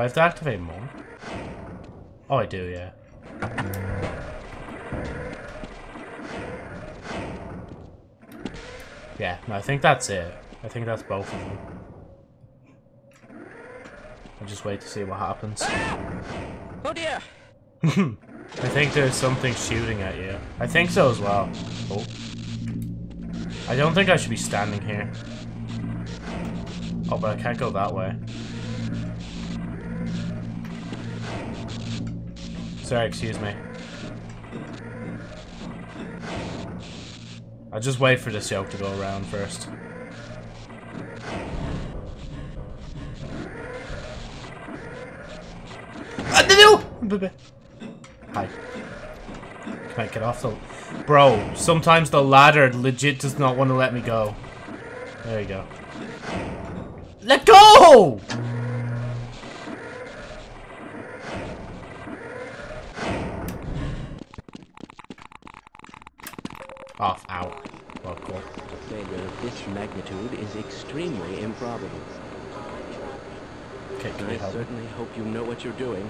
Have to activate more? Oh, I do, yeah. Yeah, no, I think that's it. I think that's both of them. I'll just wait to see what happens. Oh dear! *laughs* I think there's something shooting at you. I think so as well. Oh. I don't think I should be standing here. Oh, but I can't go that way. Sorry, excuse me. I'll just wait for this yoke to go around first. Hi. Can I get off the... Bro, sometimes the ladder legit does not want to let me go. There you go. Let go! Off, out. Well, cool. Failure of this magnitude is extremely improbable. Okay, can I help certainly hope you know what you're doing.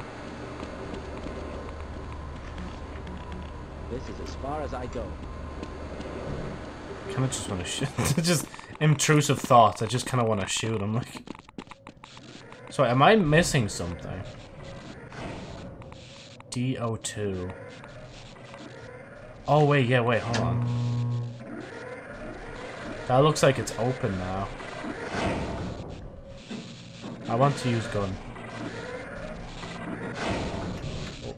This is as far as I go. kind of just want to shoot. *laughs* just intrusive thoughts. I just kind of want to shoot I'm Like, so am I missing something? Do2. Oh wait, yeah, wait, hold on. That looks like it's open now. I want to use gun. Oh,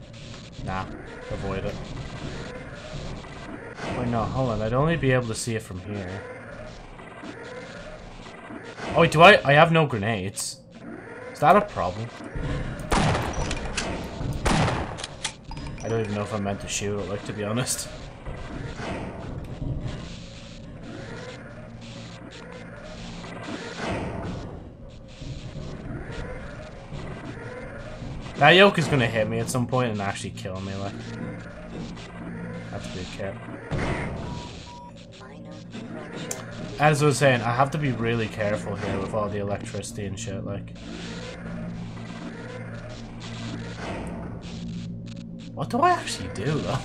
Nah, avoid it. Wait, no, hold on. I'd only be able to see it from here. Oh, wait, do I? I have no grenades. Is that a problem? I don't even know if I'm meant to shoot it, like, to be honest. That yoke is gonna hit me at some point and actually kill me, like. To be careful. Minor. As I was saying, I have to be really careful here with all the electricity and shit, like. What do I actually do, though?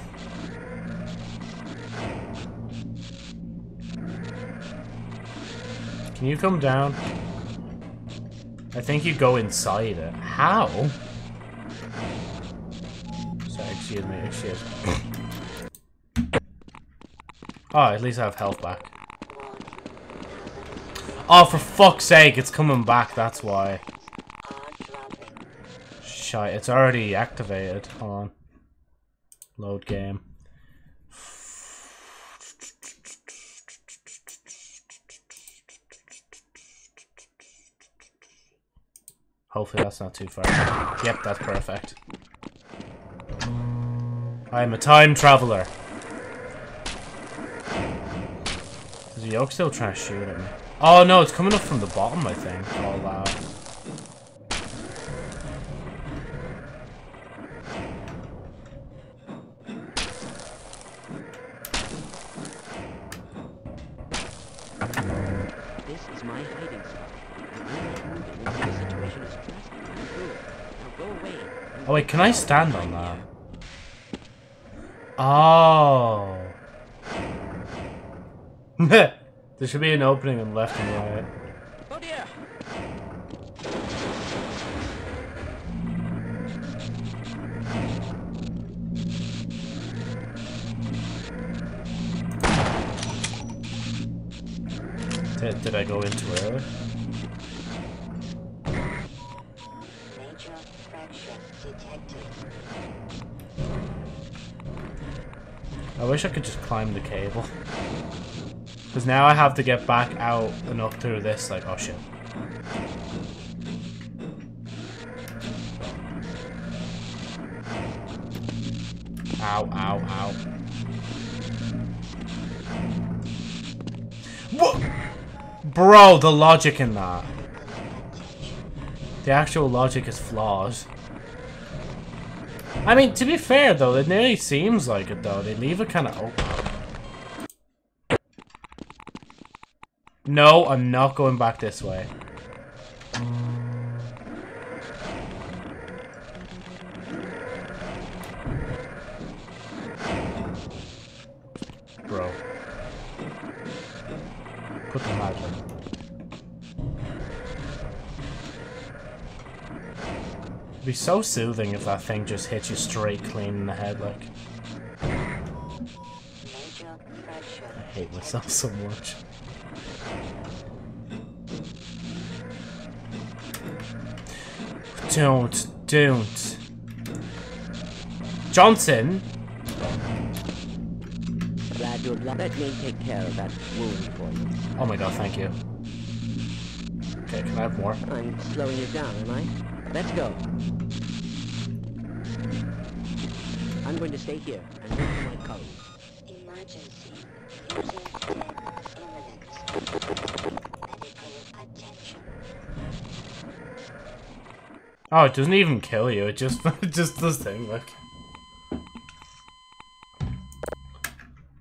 Can you come down? I think you go inside it. How? Excuse me, excuse me. Oh, at least I have health back. Oh, for fuck's sake, it's coming back, that's why. Shite, it's already activated. Hold on. Load game. Hopefully that's not too far. Yep, that's perfect. I'm a time traveler. Is the yoke still trying to shoot at me? Oh no, it's coming up from the bottom, I think. All that. This is my hiding spot. and I'm not moving until the situation is drastically improved. Now go away. and Oh wait, can I stand on that? Oh. *laughs* there should be an opening on left and right. Oh dear! Did, did I go in too wish I could just climb the cable. Because now I have to get back out and up through this, like, oh shit. Ow, ow, ow. What? Bro, the logic in that. The actual logic is flawed. I mean, to be fair though, it nearly seems like it though. They leave it kind of open. No, I'm not going back this way. Bro. Put the magic. Be so soothing if that thing just hit you straight clean in the head, like. I hate myself so much. Don't, don't. Johnson? Glad have let me take care of that wound for you. Oh my god, thank you. Okay, can I have more? I'm slowing you down, am I? Let's go. Going to stay here and wait for my code. Emergency. User death imminent. Medical attention. Oh, it doesn't even kill you, it just it *laughs* just does thing, like.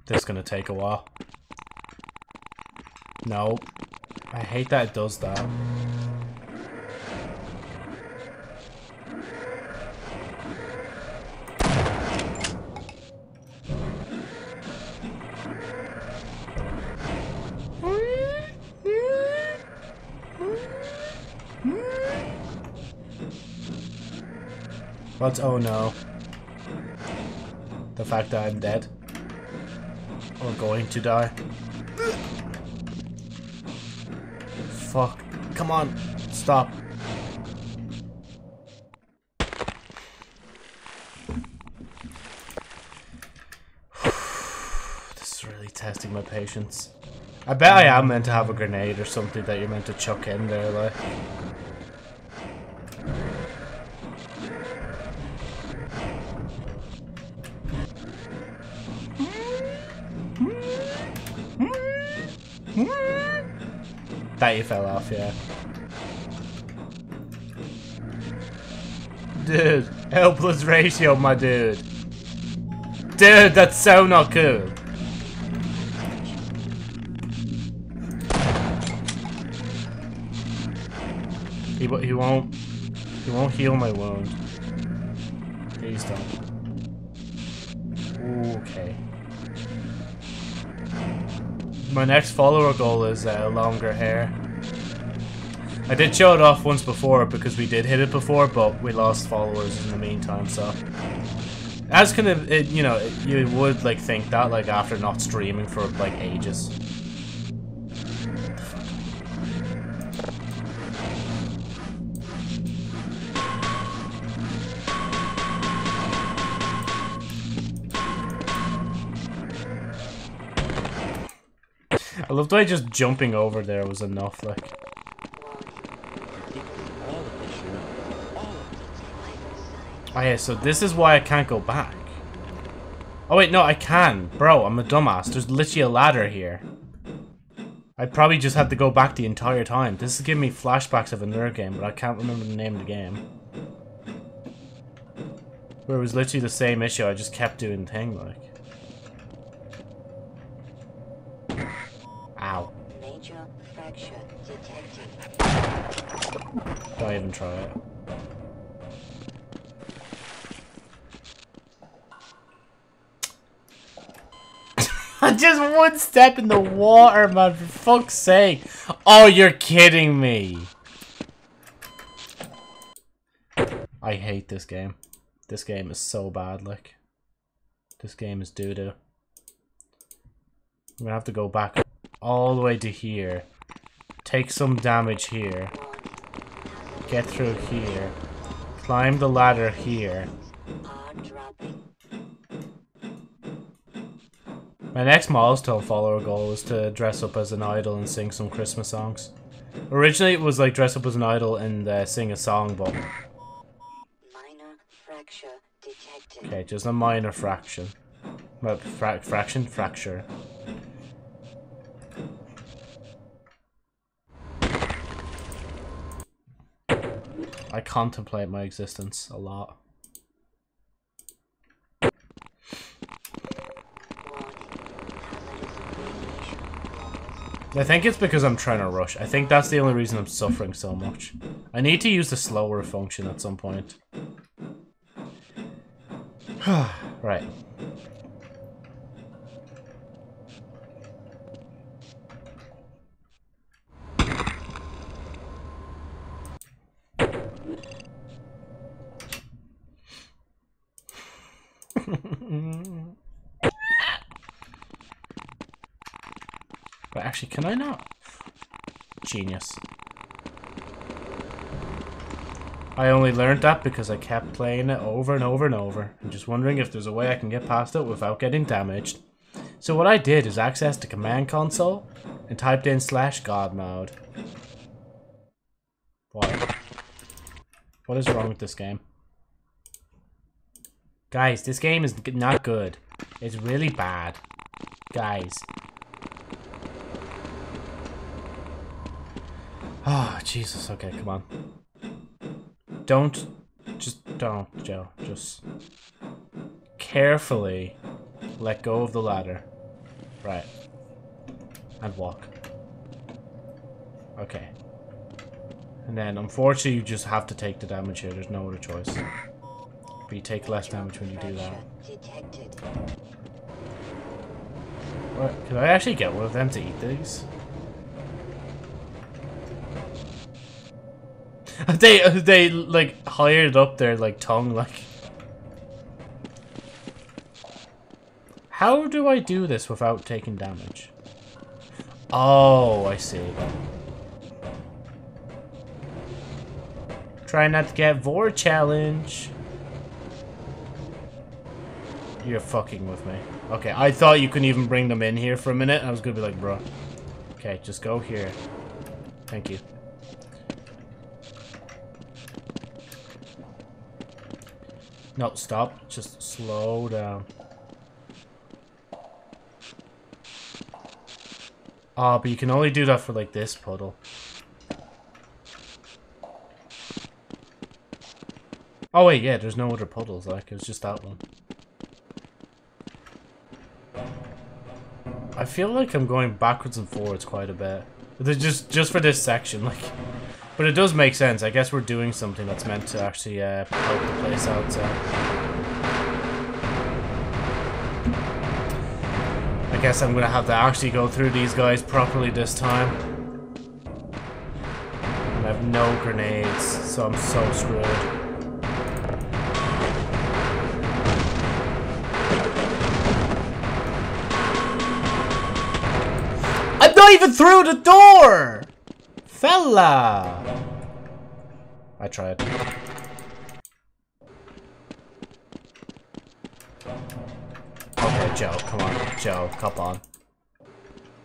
This is gonna take a while. No. I hate that it does that. Oh no? The fact that I'm dead. Or going to die. Fuck. Come on. Stop. *sighs* this is really testing my patience. I bet I am meant to have a grenade or something that you're meant to chuck in there, like. Fell off, yeah. Dude, helpless ratio, my dude. Dude, that's so not cool. He, he won't. He won't heal my wound. Please don't. Okay. My next follower goal is uh, longer hair. I did show it off once before because we did hit it before, but we lost followers in the meantime. So, as kind of it, you know, you would like think that like after not streaming for like ages. I love the way just jumping over there was enough. Like, All of this, you know. All of it. Oh yeah, so this is why I can't go back. Oh wait, no, I can, bro. I'm a dumbass. There's literally a ladder here. I probably just had to go back the entire time. This is giving me flashbacks of another game, but I can't remember the name of the game. Where it was literally the same issue. I just kept doing the thing like. Ow. Major fracture detected. Don't even try it. *laughs* Just one step in the water, man, for fuck's sake. Oh, you're kidding me. I hate this game. This game is so bad, like. This game is doo-doo. I'm gonna have to go back all the way to here. Take some damage here. Get through here. Climb the ladder here. Are dropping. My next milestone follower goal is to dress up as an idol and sing some Christmas songs. Originally, it was like dress up as an idol and uh, sing a song, but Minor fracture detected. okay, just a minor fraction. Well, fra fraction, fracture. I contemplate my existence a lot. Warning. Hazardous radiation levels. I think it's because I'm trying to rush. I think that's the only reason I'm suffering so much. I need to use the slower function at some point. *sighs* right. *laughs* actually, can I not? Genius. I only learned that because I kept playing it over and over and over. I'm just wondering if there's a way I can get past it without getting damaged. So what I did is access the command console and typed in slash god mode. Why? What is wrong with this game? Guys, this game is not good. It's really bad. Guys. Oh, Jesus. Okay, come on. Don't. Just don't, Joe. Just carefully let go of the ladder. Right. And walk. Okay. And then, unfortunately, you just have to take the damage here. There's no other choice. But you take less damage when you do that. What? Could I actually get one of them to eat these? *laughs* they they like hired up their like tongue like. How do I do this without taking damage? Oh, I see. Try not to get Vor challenge. You're fucking with me. Okay, I thought you couldn't even bring them in here for a minute. I was gonna be like, bro. Okay, just go here. Thank you. No, stop. Just slow down. Ah, but you can only do that for like this puddle. Oh wait, yeah, there's no other puddles, like, it was just that one. I feel like I'm going backwards and forwards quite a bit. Just just for this section, like. But it does make sense. I guess we're doing something that's meant to actually uh, help the place out. So. I guess I'm gonna have to actually go through these guys properly this time. I have no grenades, so I'm so screwed. I'm not even through the door! Fella! I tried. Okay, Joe, come on. Joe, come on.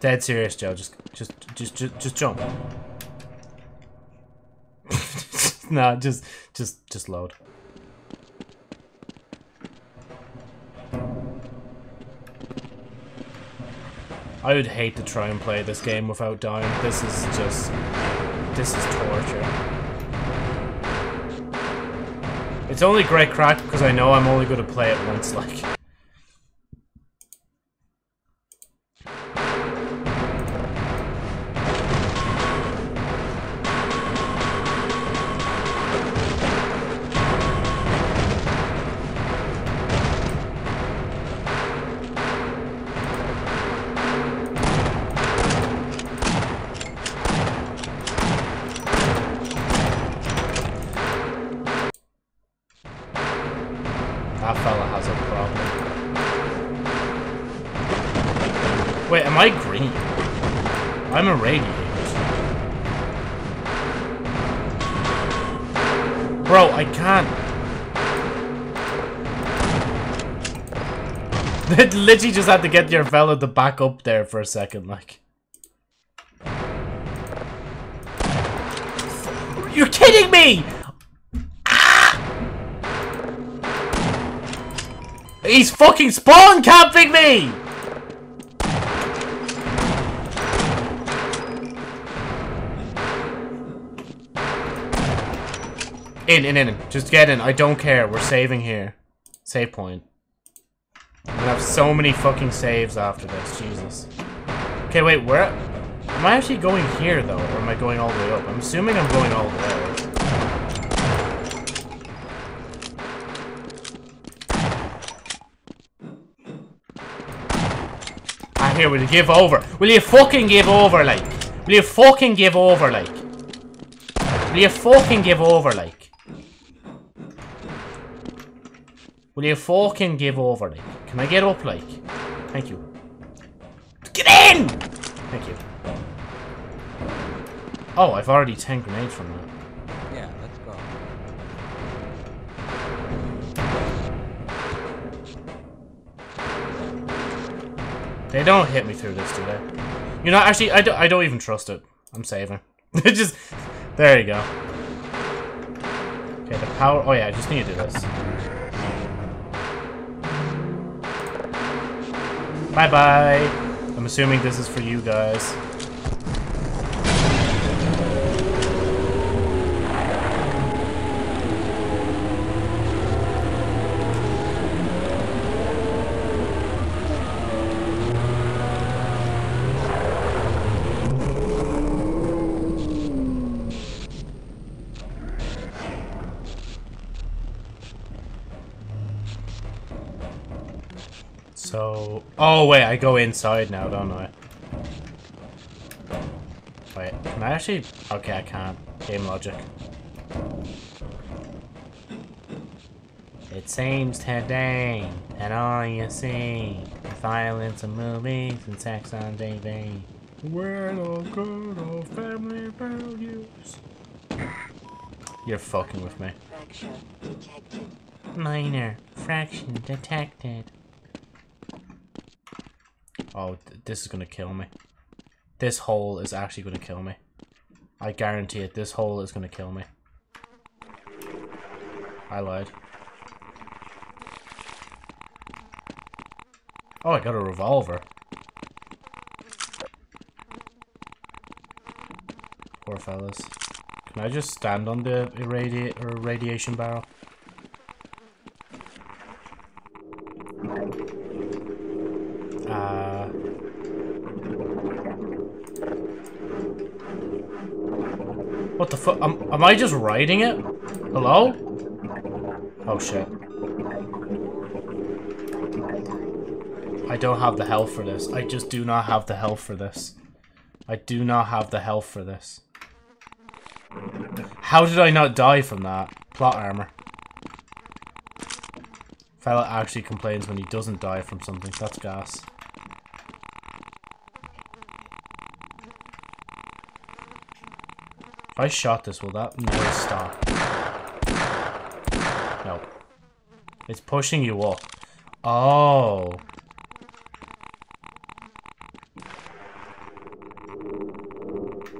Dead serious, Joe. Just, just, just, just, just jump. *laughs* nah, just, just, just load. I would hate to try and play this game without dying. This is just... This is torture. It's only great crack because I know I'm only going to play it once, *laughs* like... Wait, am I green? I'm a radiant. Bro, I can't. *laughs* It literally just had to get your fella to back up there for a second, like. You're kidding me! Ah! He's fucking spawn camping me! In, in, in. Just get in. I don't care. We're saving here. Save point. We have so many fucking saves after this. Jesus. Okay, wait. Where? Am I actually going here, though? Or am I going all the way up? I'm assuming I'm going all the way. Ah, here, will you give over? Will you fucking give over, like? Will you fucking give over, like? Will you fucking give over, like? Will you fucking give over, like? Can I get up, like? Thank you. Get in! Thank you. Oh, I've already 10 grenades from that. Yeah, let's go. They don't hit me through this, do they? You know, actually, I don't, I don't even trust it. I'm saving. It *laughs* just... There you go. Okay, the power... Oh yeah, I just need to do this. Bye-bye. I'm assuming this is for you guys. Oh, wait, I go inside now, don't I? Wait, can I actually... Okay, I can't. Game logic. It seems today that all you see is violence and movies and sex on TV. Where the good old family values. You're fucking with me. Fracture detected. Minor fraction detected. Oh, th this is gonna kill me. This hole is actually gonna kill me. I guarantee it. This hole is gonna kill me. I lied. Oh, I got a revolver. Poor fellas. Can I just stand on the irradi or radiation barrel? Uh, what the fuck? Am, am I just riding it? Hello? Oh shit. I don't have the health for this. I just do not have the health for this. I do not have the health for this. How did I not die from that? Plot armor. Fella actually complains when he doesn't die from something. So that's gas. I shot this, will that noise stop? No. It's pushing you up. Oh.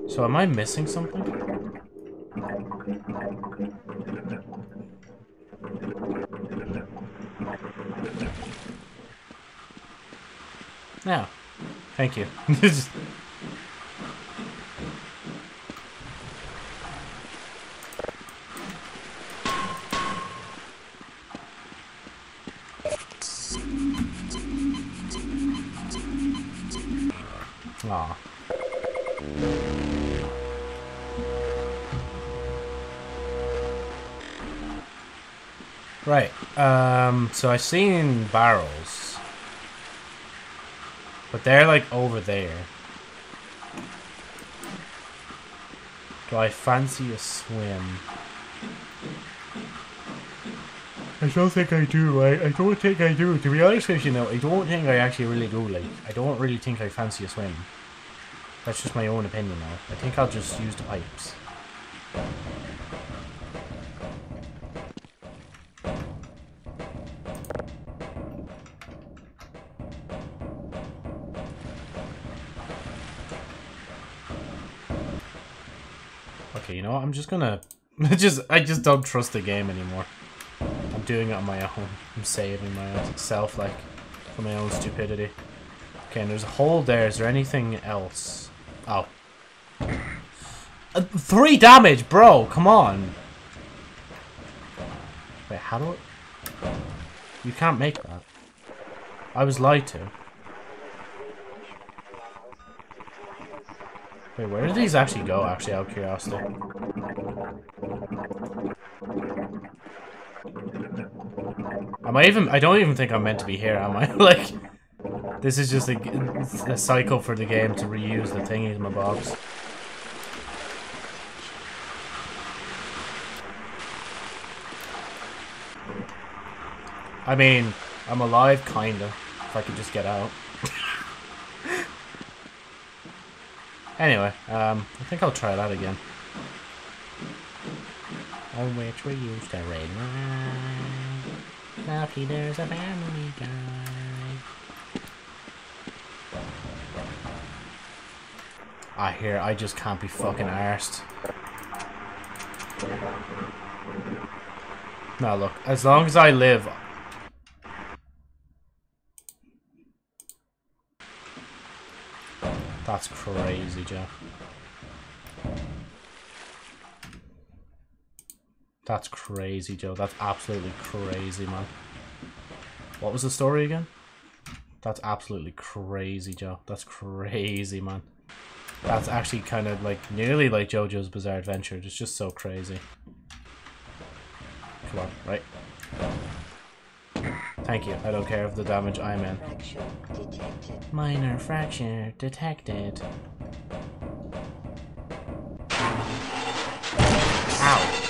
So am I missing something? No. Thank you. *laughs* Right. Um, so I've seen barrels. But they're like over there. Do I fancy a swim? I don't think I do, right? I don't think I do. To be honest with you, know, I don't think I actually really do, like, I don't really think I fancy a swim. That's just my own opinion now. I think I'll just use the pipes. Okay, you know what? I'm just gonna *laughs* just I just don't trust the game anymore. I'm doing it on my own. I'm saving my own self like for my own stupidity. Okay, and there's a hole there. Is there anything else? Oh. Uh, three damage, bro! Come on! Wait, how do I... You can't make that. I was lied to. Wait, where did these actually go, actually, out of curiosity? Am I even... I don't even think I'm meant to be here, am I? *laughs* like... This is just a, a cycle for the game to reuse the thingies in my box. I mean, I'm alive, kinda. If I could just get out. *laughs* anyway, um, I think I'll try that again. On which we used to raid Lucky there's a family guy. I hear I just can't be fucking arsed. Now look, as long as I live, That's crazy, Joe. That's crazy, Joe. That's absolutely crazy, man. What was the story again? That's absolutely crazy, Joe. That's crazy, man. That's actually kind of like nearly like JoJo's Bizarre Adventure. It's just so crazy. Come on, right? Thank you. I don't care of the damage I'm in. Minor fracture detected. Ow.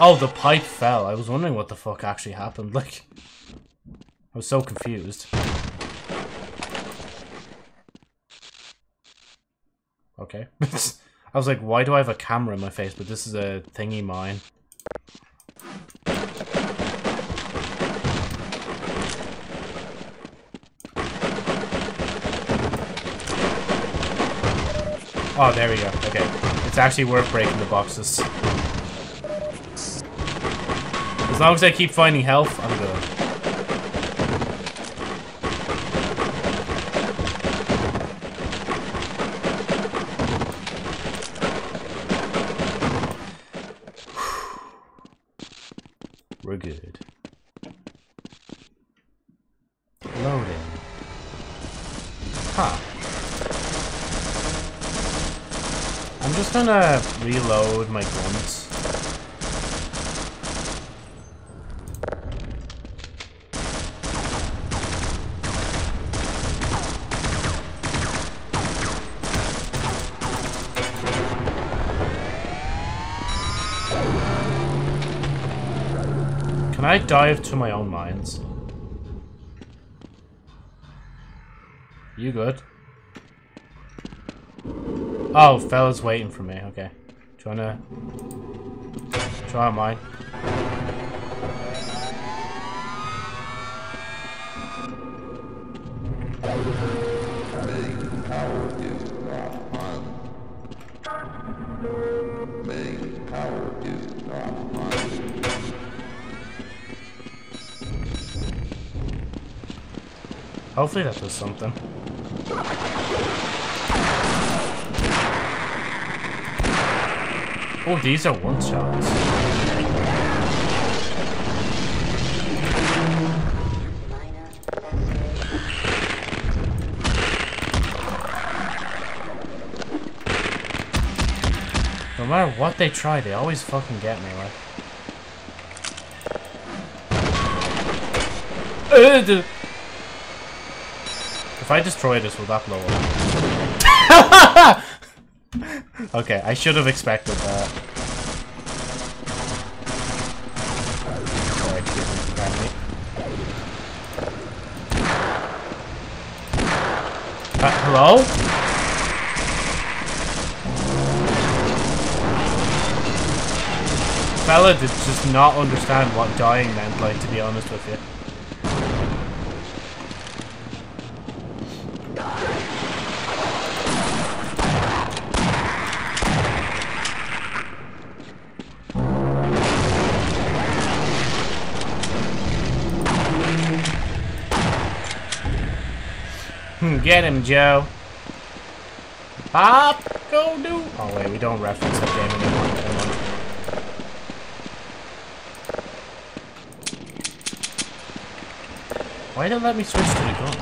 Oh, the pipe fell. I was wondering what the fuck actually happened. Like, I was so confused. Okay. *laughs* I was like, why do I have a camera in my face? But this is a thingy mine. Oh, there we go. Okay. It's actually worth breaking the boxes. As long as I keep finding health, I'm good. We're good. Loading. Huh. I'm just gonna reload my guns. Can I dive to my own mines? You good? Oh, fella's waiting for me. Okay. You wanna... Try mine? Hopefully that does something. Oh, these are one shots. No matter what they try, they always fucking get me, like. If I destroy this, will that blow up? Okay, I should have expected that. Uh, hello? Fella did just not understand what dying meant, like, to be honest with you. Get him, Joe. Pop, go do. Oh wait, we don't reference the game anymore. Why did it let me switch to the gun?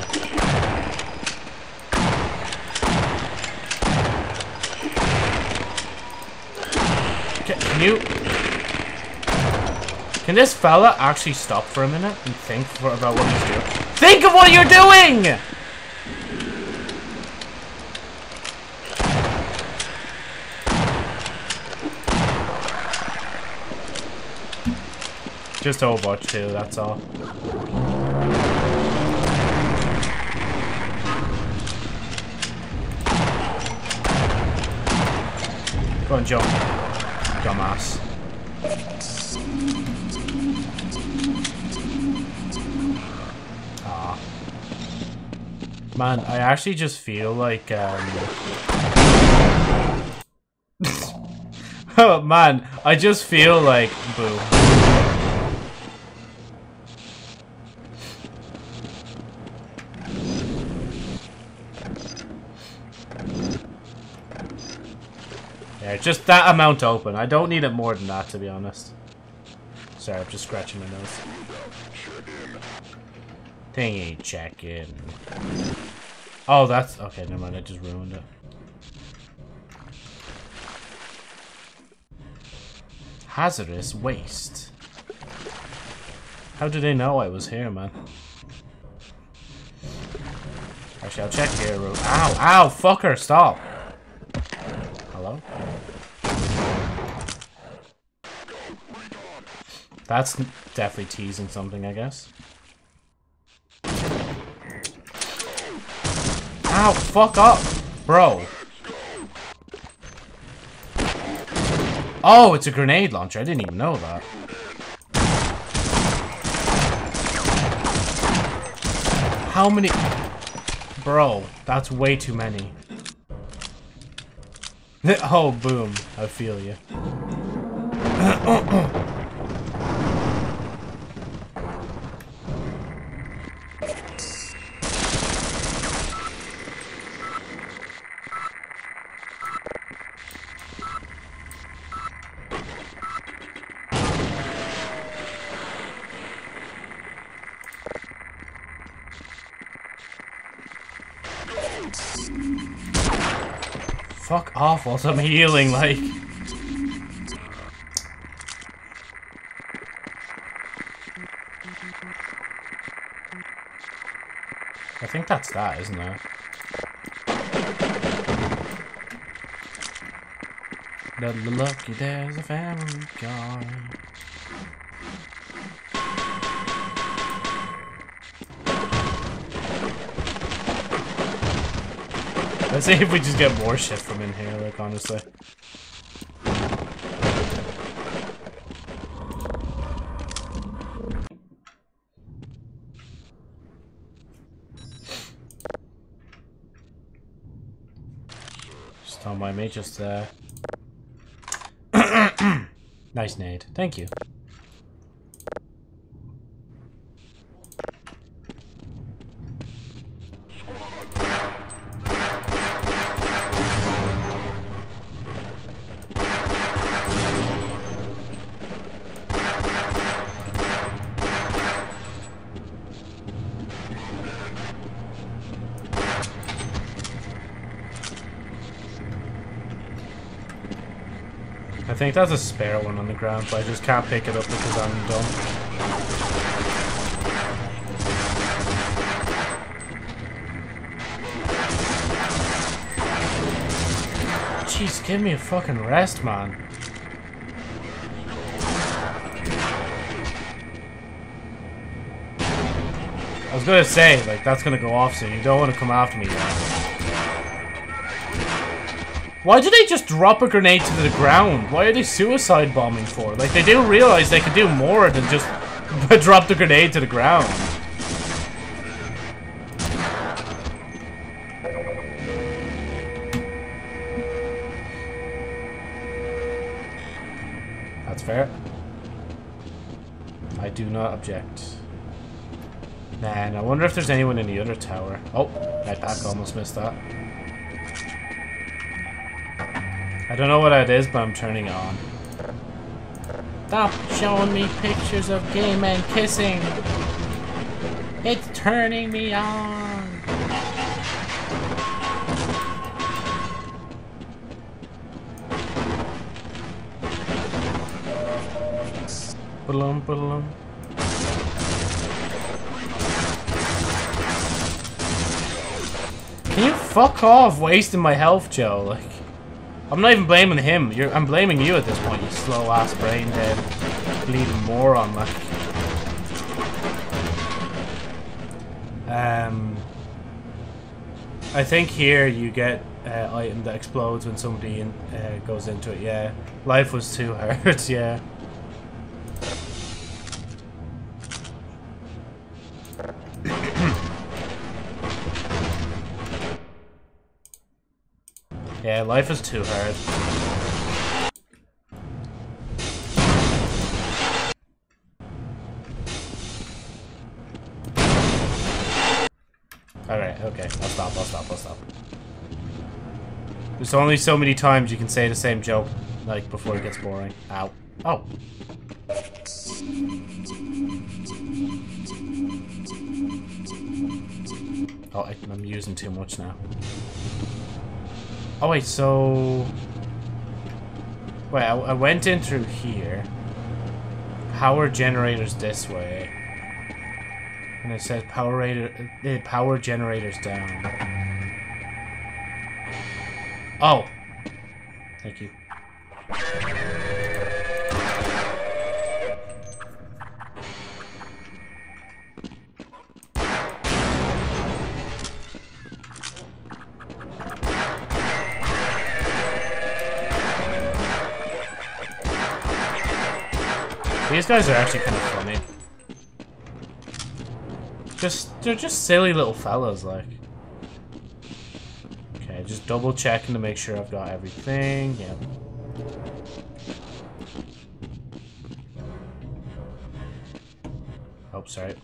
Can, can you... Can this fella actually stop for a minute and think for, about what he's doing? Think of what you're doing! Just Overwatch 2, that's all. Go on, jump. Dumbass. Aw. Man, I actually just feel like, um... *laughs* oh, man, I just feel like... Boo. Just that amount open. I don't need it more than that, to be honest. Sorry, I'm just scratching my nose. Thingy check in. Oh, that's... Okay, never mind. I just ruined it. Hazardous waste. How did they know I was here, man? Actually, I'll check here. Ow, ow, fucker, stop. Hello? That's definitely teasing something, I guess. Ow, fuck up, bro. Oh, it's a grenade launcher. I didn't even know that. How many... Bro, that's way too many. *laughs* oh, boom. I feel you. *clears throat* Fuck off whilst I'm healing, like. I think that's that, isn't it? The lucky there's a family guy. *laughs* Let's see if we just get more shit from in here, like, honestly. Just don't mind me, just, uh... *clears throat* nice nade. Thank you. That's a spare one on the ground, but I just can't pick it up because I'm dumb. Jeez, give me a fucking rest, man. I was gonna say, like, that's gonna go off soon. You don't want to come after me. Why did they just drop a grenade to the ground? Why are they suicide bombing for? Like, they do realize they could do more than just *laughs* drop the grenade to the ground. That's fair. I do not object. Man, I wonder if there's anyone in the other tower. Oh, my back almost missed that. I don't know what that is, but I'm turning it on. Stop showing me pictures of gay men kissing. It's turning me on. Ba-lum, ba-lum. Can you fuck off wasting my health, Joe? Like, I'm not even blaming him. You're, I'm blaming you at this point, you slow ass brain dead bleeding moron. Like, um, I think here you get uh, item that explodes when somebody in, uh, goes into it. Yeah, life was too hard. *laughs* yeah. Life is too hard. Alright, okay. I'll stop, I'll stop, I'll stop. There's only so many times you can say the same joke, like, before it gets boring. Ow. Oh. Oh, I'm using too much now. Oh wait, so... Wait, I, I went in through here. Power generators this way. And it says power rater, uh, power generators down. Oh. Guys are actually kind of funny. Just, they're just silly little fellas, like. Okay, just double checking to make sure I've got everything. Yep. Oh, sorry.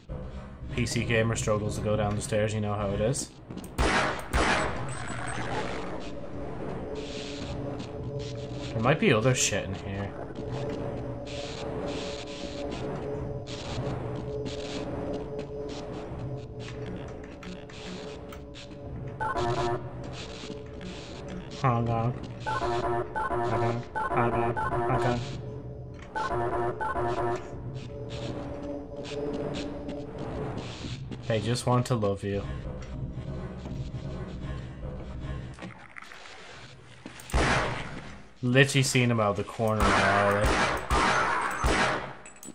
PC gamer struggles to go down the stairs, you know how it is. There might be other shit in here. They just want to love you. Literally seen him out of the corner like.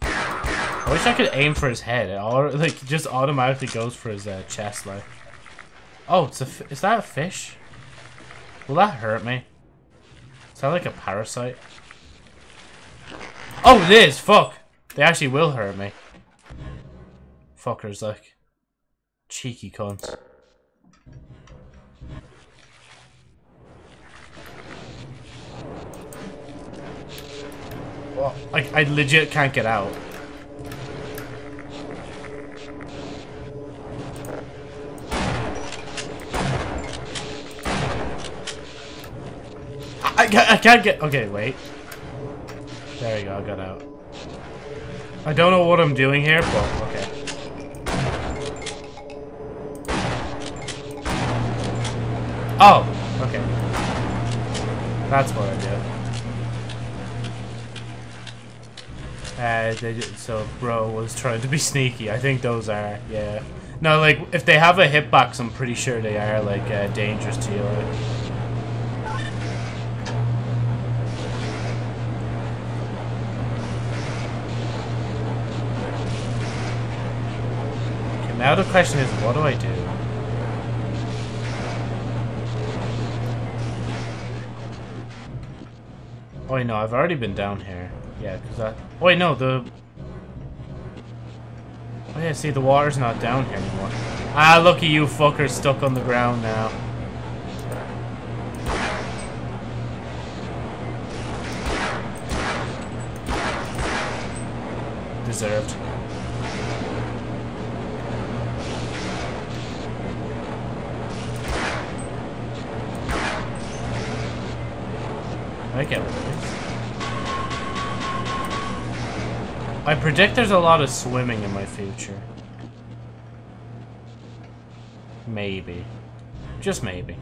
I wish I could aim for his head. It all like just automatically goes for his uh, chest, like. Oh, it's is that a fish? Will that hurt me? Is that like a parasite? Oh, it is! Fuck! They actually will hurt me. Fuckers, like. Cheeky. Well, I, legit can't get out. I, I can't get. Okay, wait. There we go. I got out. I don't know what I'm doing here, but okay. Oh, okay. That's what I do. Uh, they did, so bro was trying to be sneaky. I think those are, yeah. No, like if they have a hitbox, I'm pretty sure they are like uh, dangerous to you. Okay, now the question is, what do I do? Wait, no, I've already been down here. Yeah, because I... Oh, wait, no, the... Oh, yeah, see, the water's not down here anymore. Ah, look at you fuckers stuck on the ground now. Deserved. I. I predict there's a lot of swimming in my future. Maybe. Just maybe.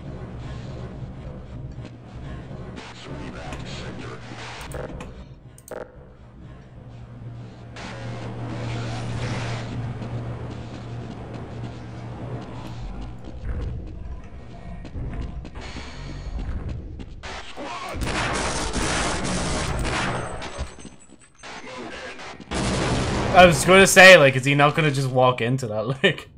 I was going to say, like, is he not going to just walk into that, like?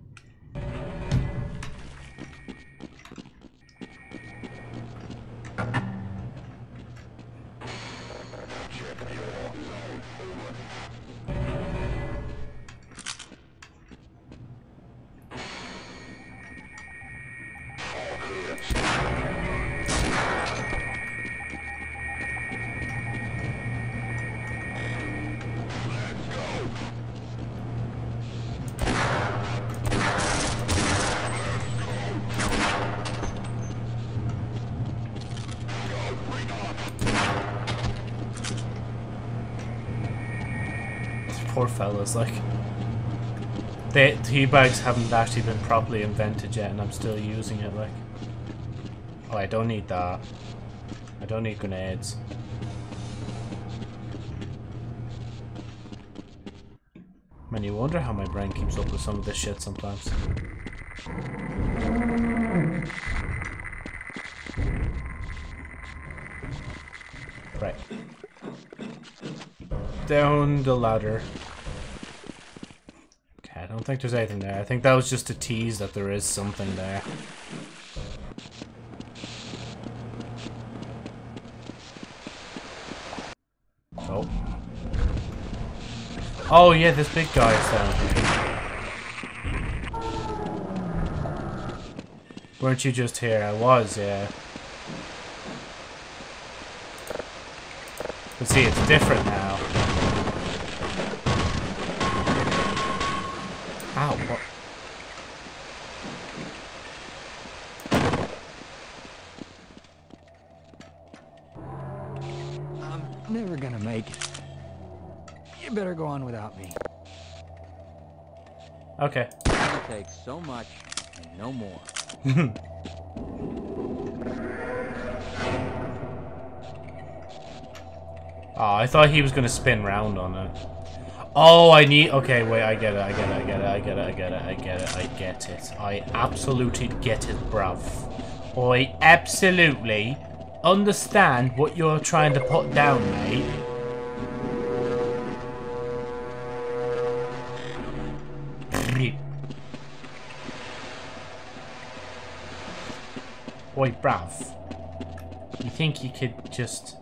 Like. The tea bags haven't actually been properly invented yet, and I'm still using it, like. Oh, I don't need that. I don't need grenades. Man, you wonder how my brain keeps up with some of this shit sometimes. Right. Down the ladder. Don't think there's anything there. I think that was just a tease that there is something there. Oh. Oh yeah, this big guy is down here. Weren't you just here? I was, yeah. But see, it's different now. Okay. Takes so much and no more. *laughs* Oh, I thought he was gonna spin round on it. Oh, I need. Okay, wait. I get it. I get it. I get it. I get it. I get it. I get it. I get it. I absolutely get it, bruv. I absolutely understand what you're trying to put down, mate. Oi, bruv. You think you could just...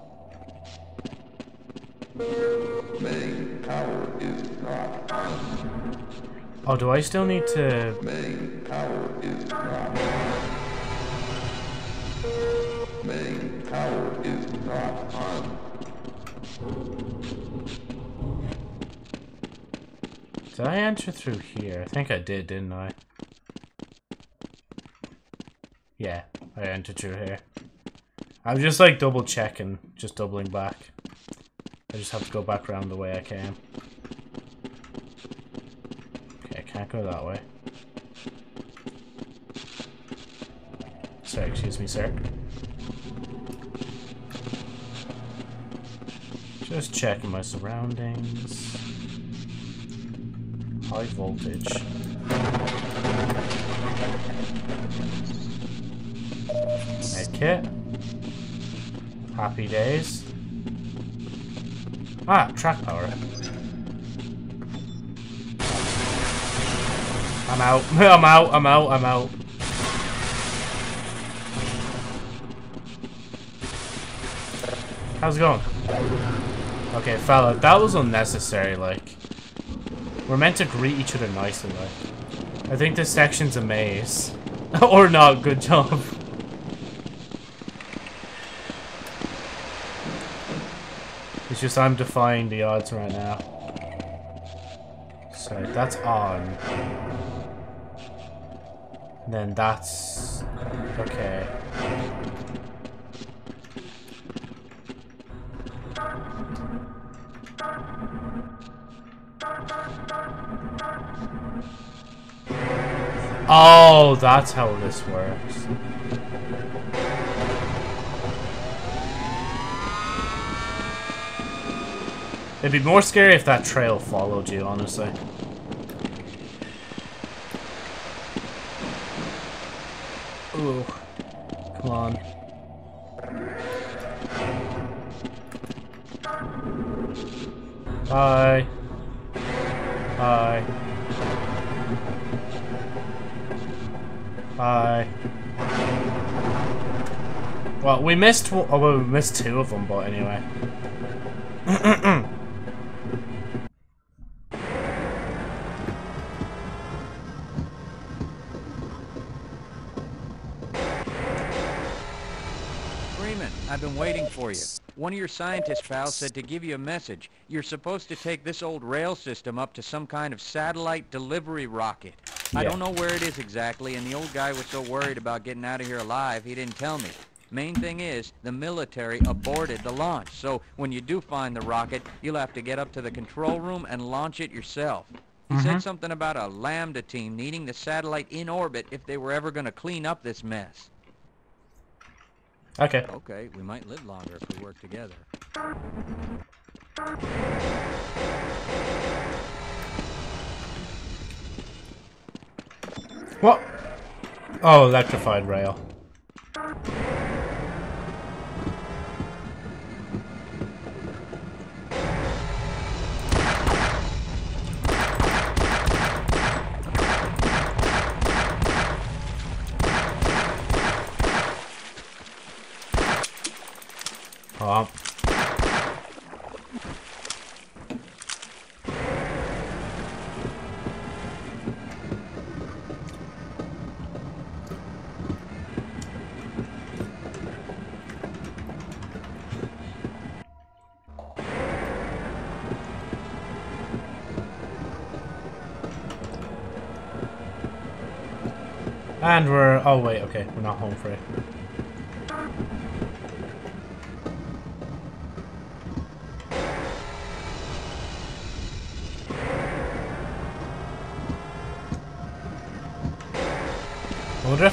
Main power is not on. Oh, do I still need to... Main power is not Main power is not on. Did I enter through here? I think I did, didn't I? Yeah, I entered here. I'm just like double checking, just doubling back. I just have to go back around the way I came. Okay, I can't go that way. Sorry, excuse me, sir. Just checking my surroundings. High voltage. Medkit. Happy days. Ah, track power. I'm out. *laughs* I'm out. I'm out. I'm out. How's it going? Okay, fella, that was unnecessary, like. We're meant to greet each other nicely, like. I think this section's a maze. *laughs* or not, good job. It's just I'm defying the odds right now. So that's on. Then that's... Okay. Oh, that's how this works. It'd be more scary if that trail followed you, honestly. Ooh. Come on. Bye. Bye. Bye. Well, we missed. Oh, well, we missed two of them, but anyway. *clears throat* I've been waiting for you. One of your scientist pals said to give you a message. You're supposed to take this old rail system up to some kind of satellite delivery rocket. I don't know where it is exactly, and the old guy was so worried about getting out of here alive, he didn't tell me. Main thing is, the military aborted the launch, so when you do find the rocket, you'll have to get up to the control room and launch it yourself. He said mm-hmm. something about a Lambda team needing the satellite in orbit if they were ever going to clean up this mess. Okay. Okay, we might live longer if we work together. What? Oh, electrified rail. Oh. And we're... Oh, wait, okay. We're not home free.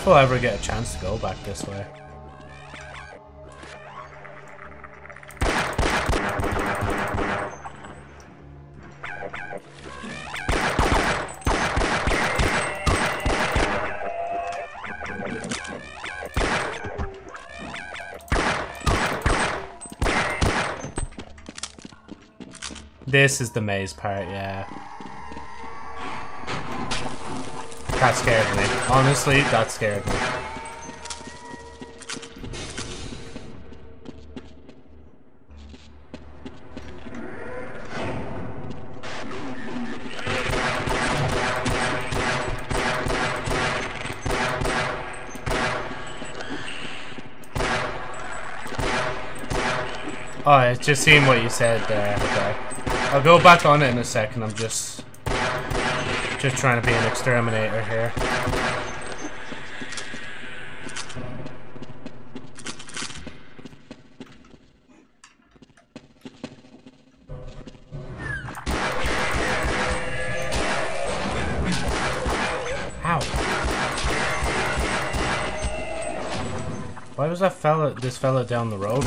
If we'll ever get a chance to go back this way. This is the maze part, yeah. That scared me. Honestly, that scared me. Oh, it's just seeing what you said there. Okay. I'll go back on it in a second. I'm just just trying to be an exterminator here. Ow. Why was that fella, this fella down the road?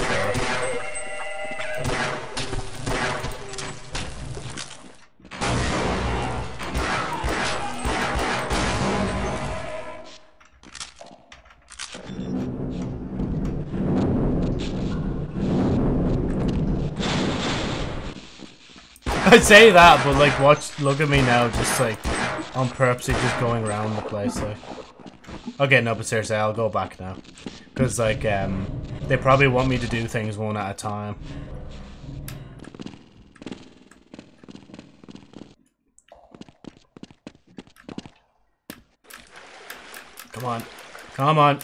Say that, but like, watch, look at me now, just like, on purposely just going around the place, like. Okay, no, but seriously, I'll go back now. Because, like, um, they probably want me to do things one at a time. Come on. Come on.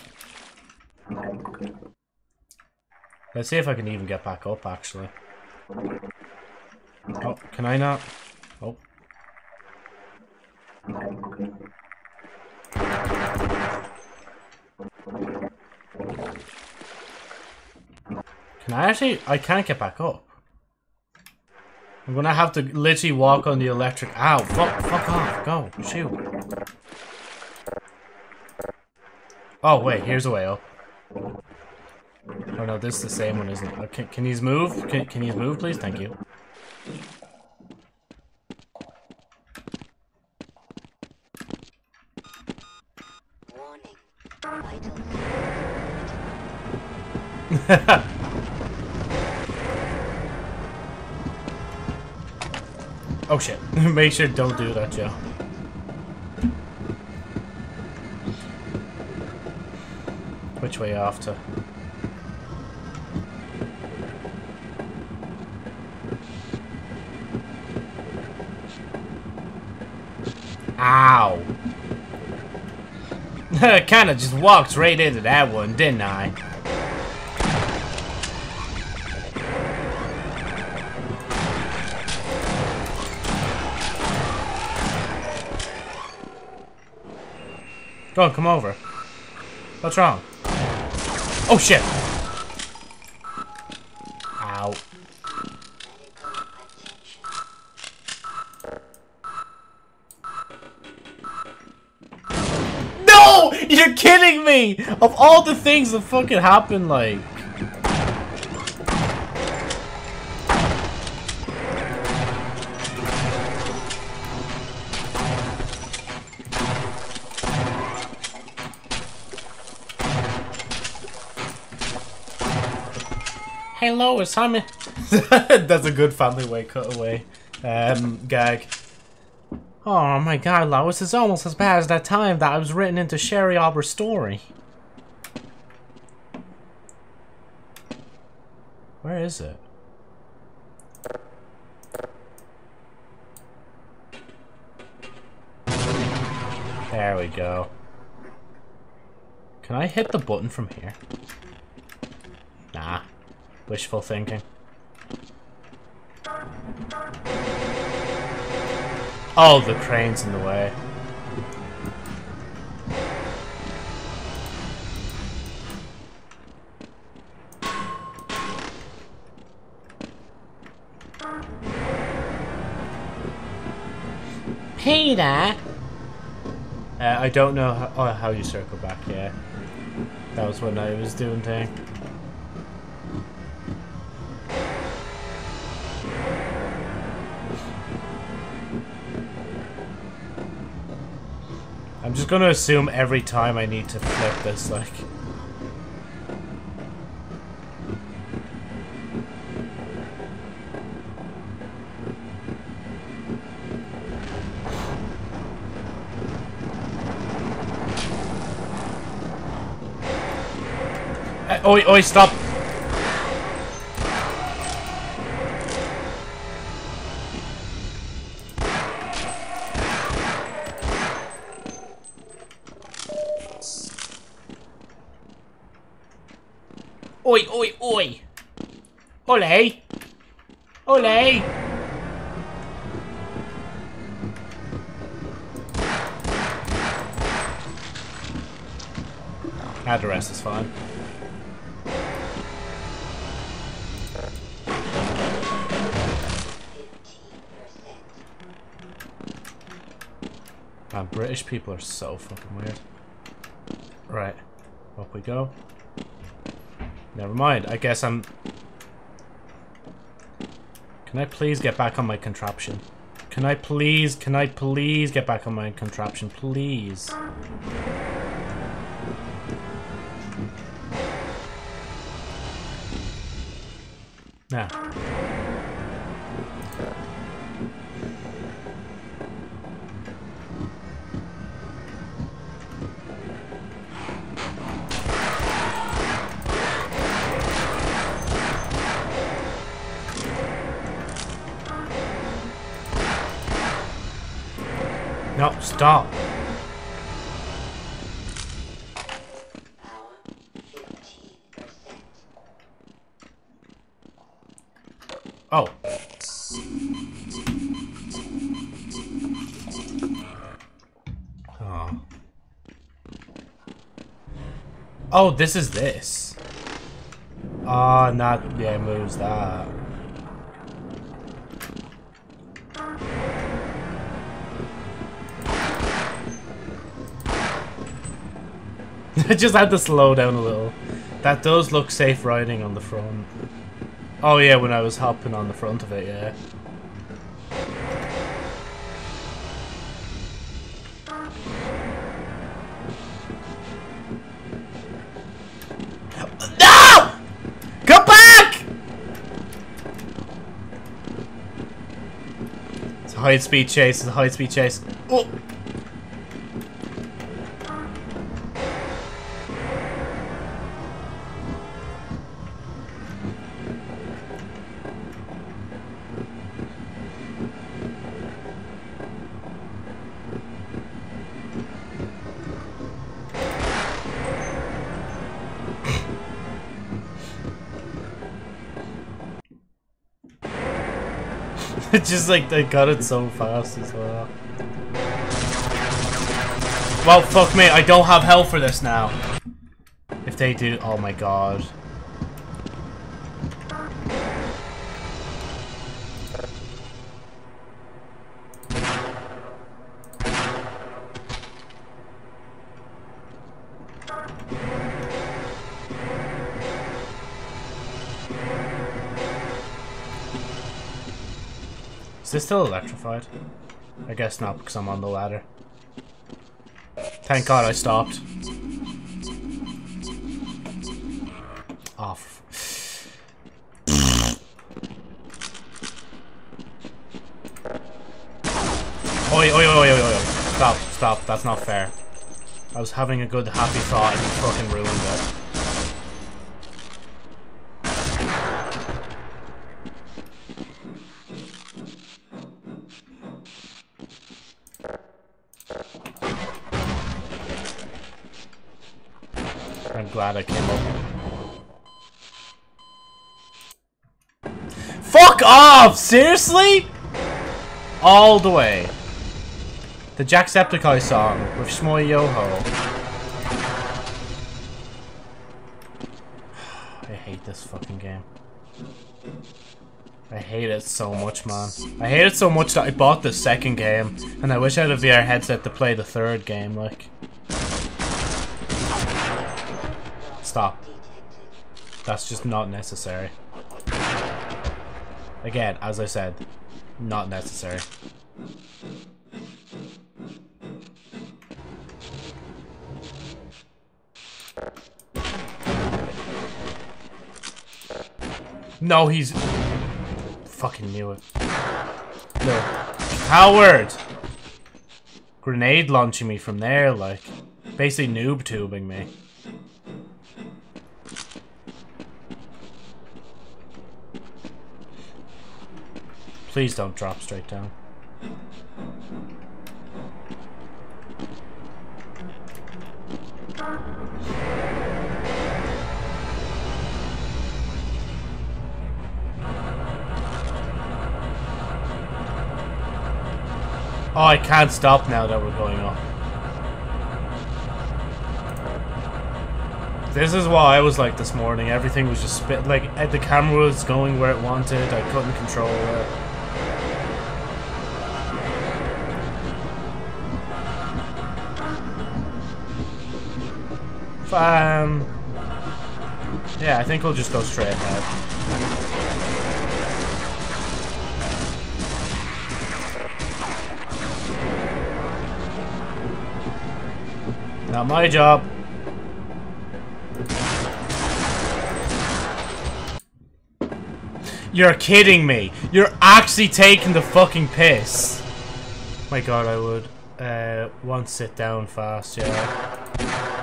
Let's see if I can even get back up, actually. Can I not? Oh. Can I actually? I can't get back up. I'm gonna have to literally walk on the electric. Ow! Fuck! Fuck off! Go! Shoot! Oh, wait, here's a up. Oh no, this is the same one, isn't it? Okay, can you move? Can, can you move, please? Thank you. *laughs* Oh shit. *laughs* Make sure don't do that, Joe. Which way to? Ow. *laughs* Kinda just walked right into that one, didn't I? On, come over. What's wrong? Oh shit! Ow. No! You're kidding me! Of all the things that fucking happened, like... Hey Lois, Simon. *laughs* That's a good Family Guy cutaway um, gag. Oh my god, Lois, it's almost as bad as that time that I was written into Sherry Arbor's story. Where is it? There we go. Can I hit the button from here? Wishful thinking. Oh, the crane's in the way. Peter! Uh, I don't know how, oh, how you circle back, yeah. That was when I was doing thing. Just gonna assume every time I need to flip this, like... Uh, oi, oi, stop! Ole! Ole! Rest is fine. Man, British people are so fucking weird. Right. Up we go. Never mind. I guess I'm... Can I please get back on my contraption? Can I please, can I please get back on my contraption? Please. Oh, this is this. Ah, not yeah, moves that. *laughs* I just had to slow down a little. That does look safe riding on the front. Oh yeah, when I was hopping on the front of it, yeah. High speed chase, high speed chase. Oh! It's just like they got it so fast as well. Well, fuck me, I don't have health for this now. If they do, oh my god. Still electrified? I guess not because I'm on the ladder. Thank god I stopped. Off. Oi, oi, oi, oi, oi. Stop, stop, that's not fair. I was having a good happy thought and you fucking ruined it. Glad I came up. Fuck off! Seriously? All the way. The Jacksepticeye song with Schmoyoho. I hate this fucking game. I hate it so much, man. I hate it so much that I bought the second game, and I wish I had a VR headset to play the third game, like. Stop. That's just not necessary. Again, as I said, not necessary. No, he's... Fucking knew it. No. Howard! Grenade launching me from there, like. Basically noob tubing me. Please don't drop straight down. Oh, I can't stop now that we're going up. This is what I was like this morning. Everything was just spit. Like, eh, the camera was going where it wanted. I couldn't control it. Um, yeah, I think we'll just go straight ahead. Not my job. You're kidding me. You're actually taking the fucking piss. My god, I would. Uh, one sit down fast, yeah.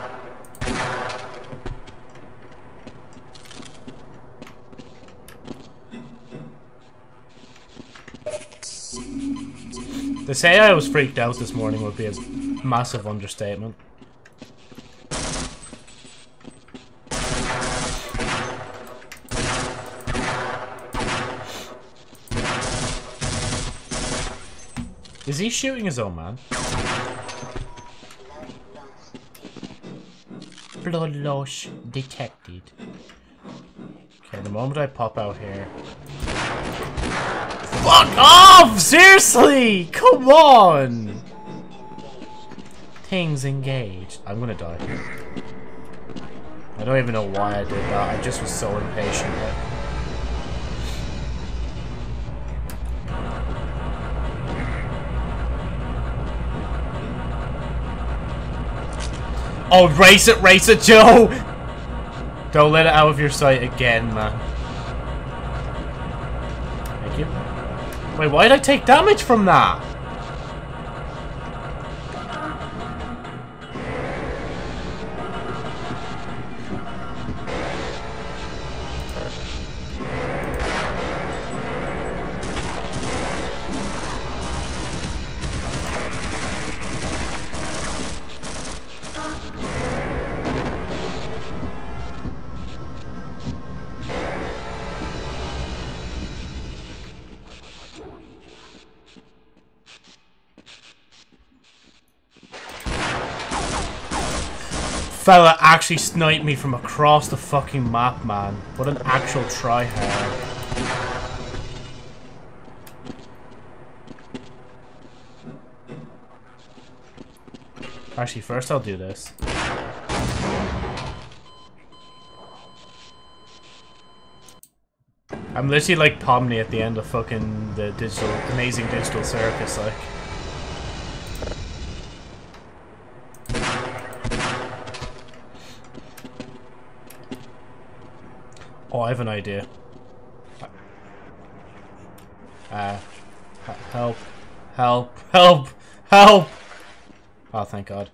To say I was freaked out this morning would be a massive understatement. Is he shooting his own man? Blood loss detected. Okay, the moment I pop out here. Fuck off! Seriously! Come on! Things engaged. I'm gonna die. I don't even know why I did that. I just was so impatient. Oh, race it, race it, Joe! Don't let it out of your sight again, man. Wait, why did I take damage from that? Fella actually sniped me from across the fucking map, man. What an actual tryhard. Actually, first I'll do this. I'm literally like Pomni at the end of fucking the digital, amazing digital circus, like. I have an idea. Uh, help, help, help, help! Oh, thank God.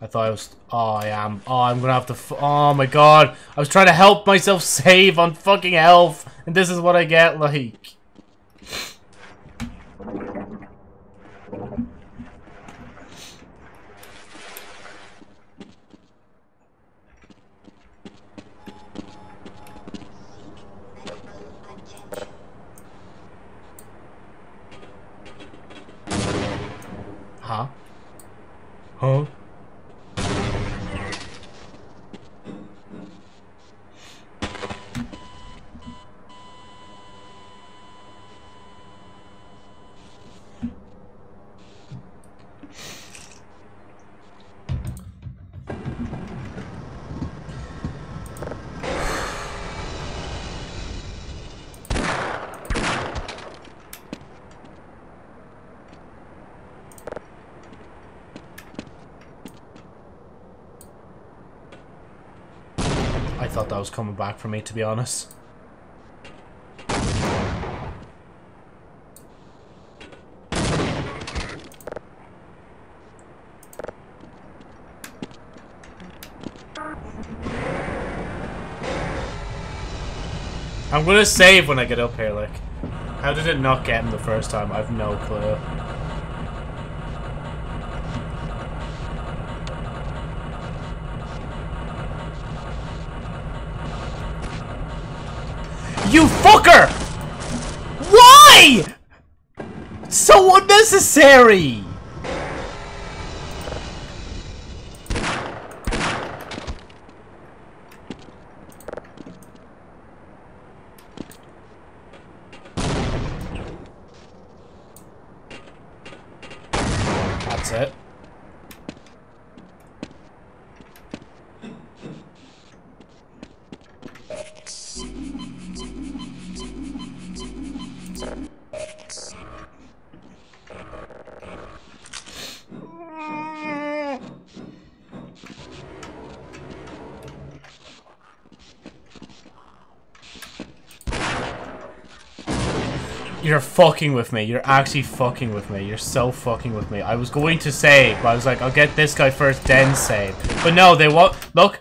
I thought I was. Oh, I am. Oh, I'm gonna have to. Oh my God! I was trying to help myself *laughs* save on fucking health, and this is what I get. Like. Huh? Huh? I thought that was coming back for me, to be honest. I'm gonna save when I get up here, like. How did it not get him the first time? I've no clue. Fucker! Why? So unnecessary! Fucking with me. You're actually fucking with me. You're so fucking with me. I was going to save, but I was like, I'll get this guy first, then save. But no, they want... Look.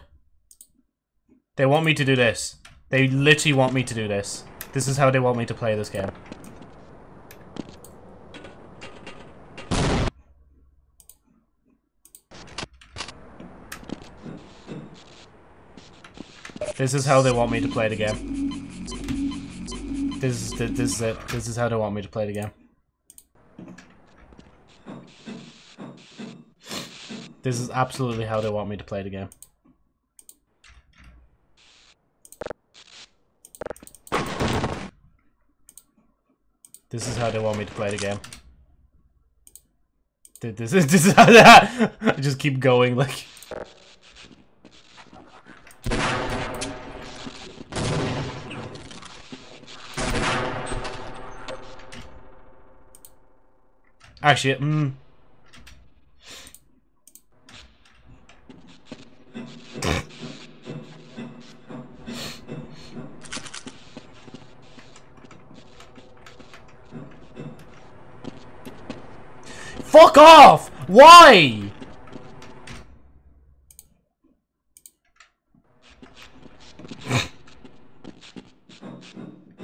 They want me to do this. They literally want me to do this. This is how they want me to play this game. This is how they want me to play the game. This is the, this is it. This is how they want me to play the game. This is absolutely how they want me to play the game. This is how they want me to play the game. This is *laughs* this is how that. *laughs* I just keep going like. Actually, mm. Fuck off! Why?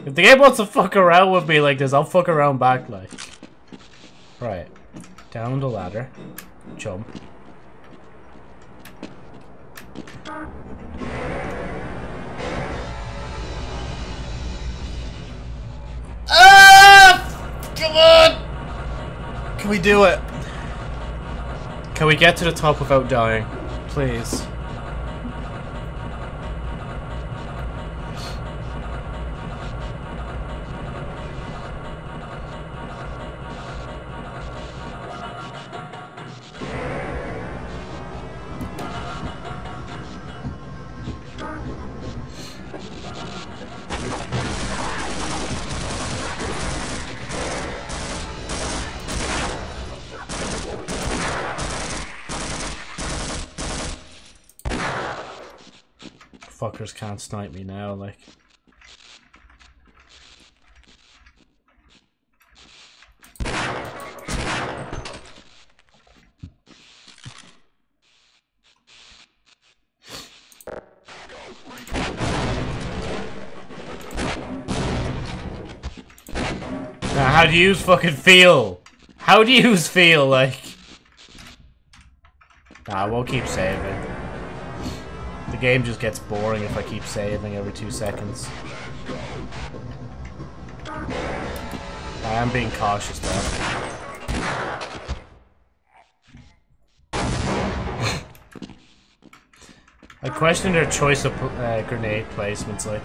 If the game wants to fuck around with me like this, I'll fuck around back like. Right. Down the ladder. Jump. Ah! Come on! Can we do it? Can we get to the top without dying? Please. Can't snipe me now, like. How do you fucking feel? How do you feel, like? Nah, we'll keep saving. The game just gets boring if I keep saving every two seconds. I am being cautious though. *laughs* I question their choice of uh, grenade placements, like.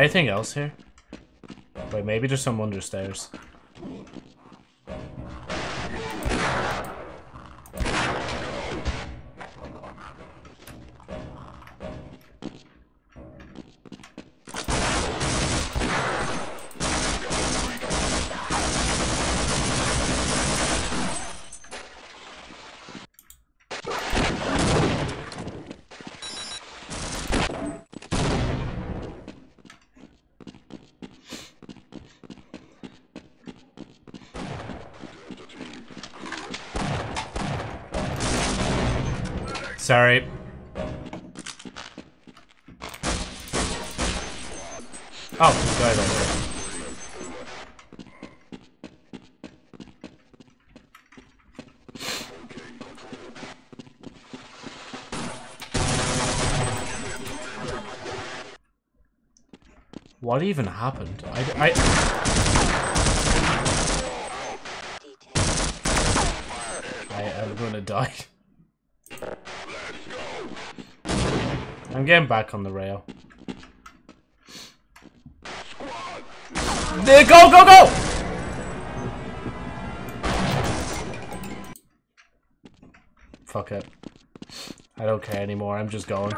Anything else here? Wait, maybe there's some under stairs. Sorry. Oh, this guy's. What even happened? I, I, I am gonna die. Getting back on the rail. There, go, go, go! Fuck it. I don't care anymore, I'm just going.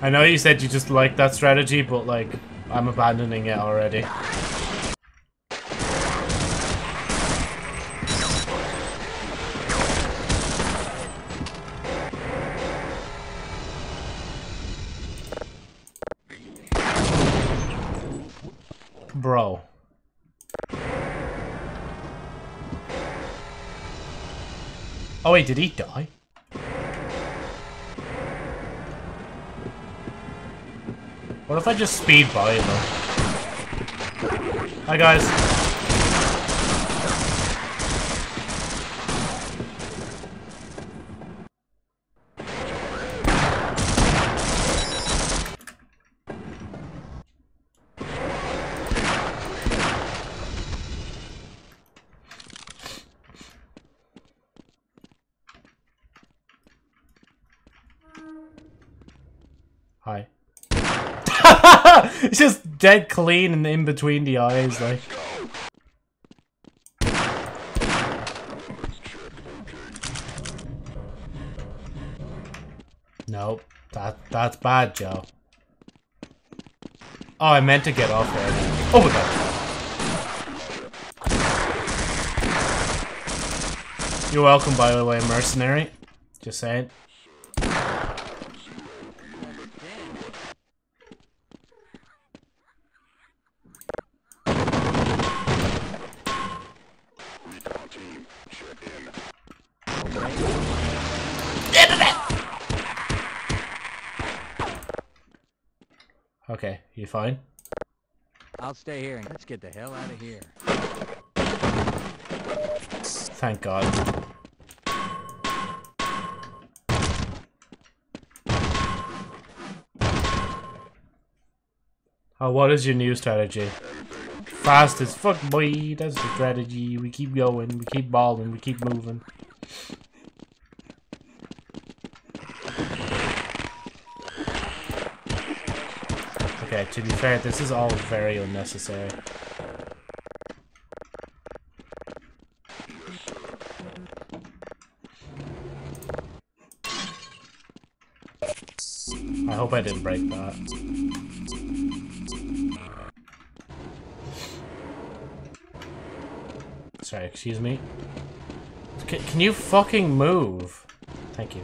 I know you said you just like that strategy, but like, I'm abandoning it already. Bro. Oh Oh, wait, did he die? What if I just speed by him? Hi guys. Hi. it's just dead clean and in between the eyes, like. Nope, that that's bad, Joe. Oh, I meant to get off there. Oh my god. You're welcome, by the way, mercenary. Just saying. Okay, you fine? I'll stay here and let's get the hell out of here. Thank God. Oh, what is your new strategy? Fast as fuck, boy. That's the strategy. We keep going. We keep balling. We keep moving. Okay, to be fair, this is all very unnecessary. I hope I didn't break that. Sorry, excuse me. C can you fucking move? Thank you.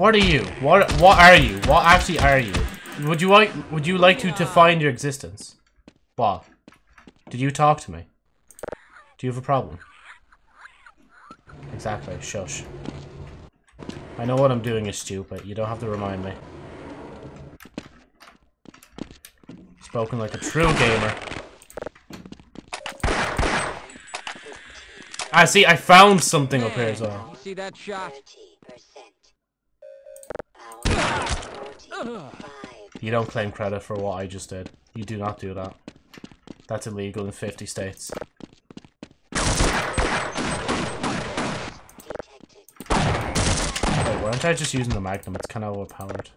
What are you? What what are you? What actually are you? Would you like would you like to define your existence? What? Did you talk to me? Do you have a problem? Exactly, shush. I know what I'm doing is stupid. You don't have to remind me. Spoken like a true gamer. I see, I found something up here as well. You see that shot? You don't claim credit for what I just did. You do not do that. That's illegal in 50 states. Wait, weren't I just using the Magnum? It's kind of overpowered.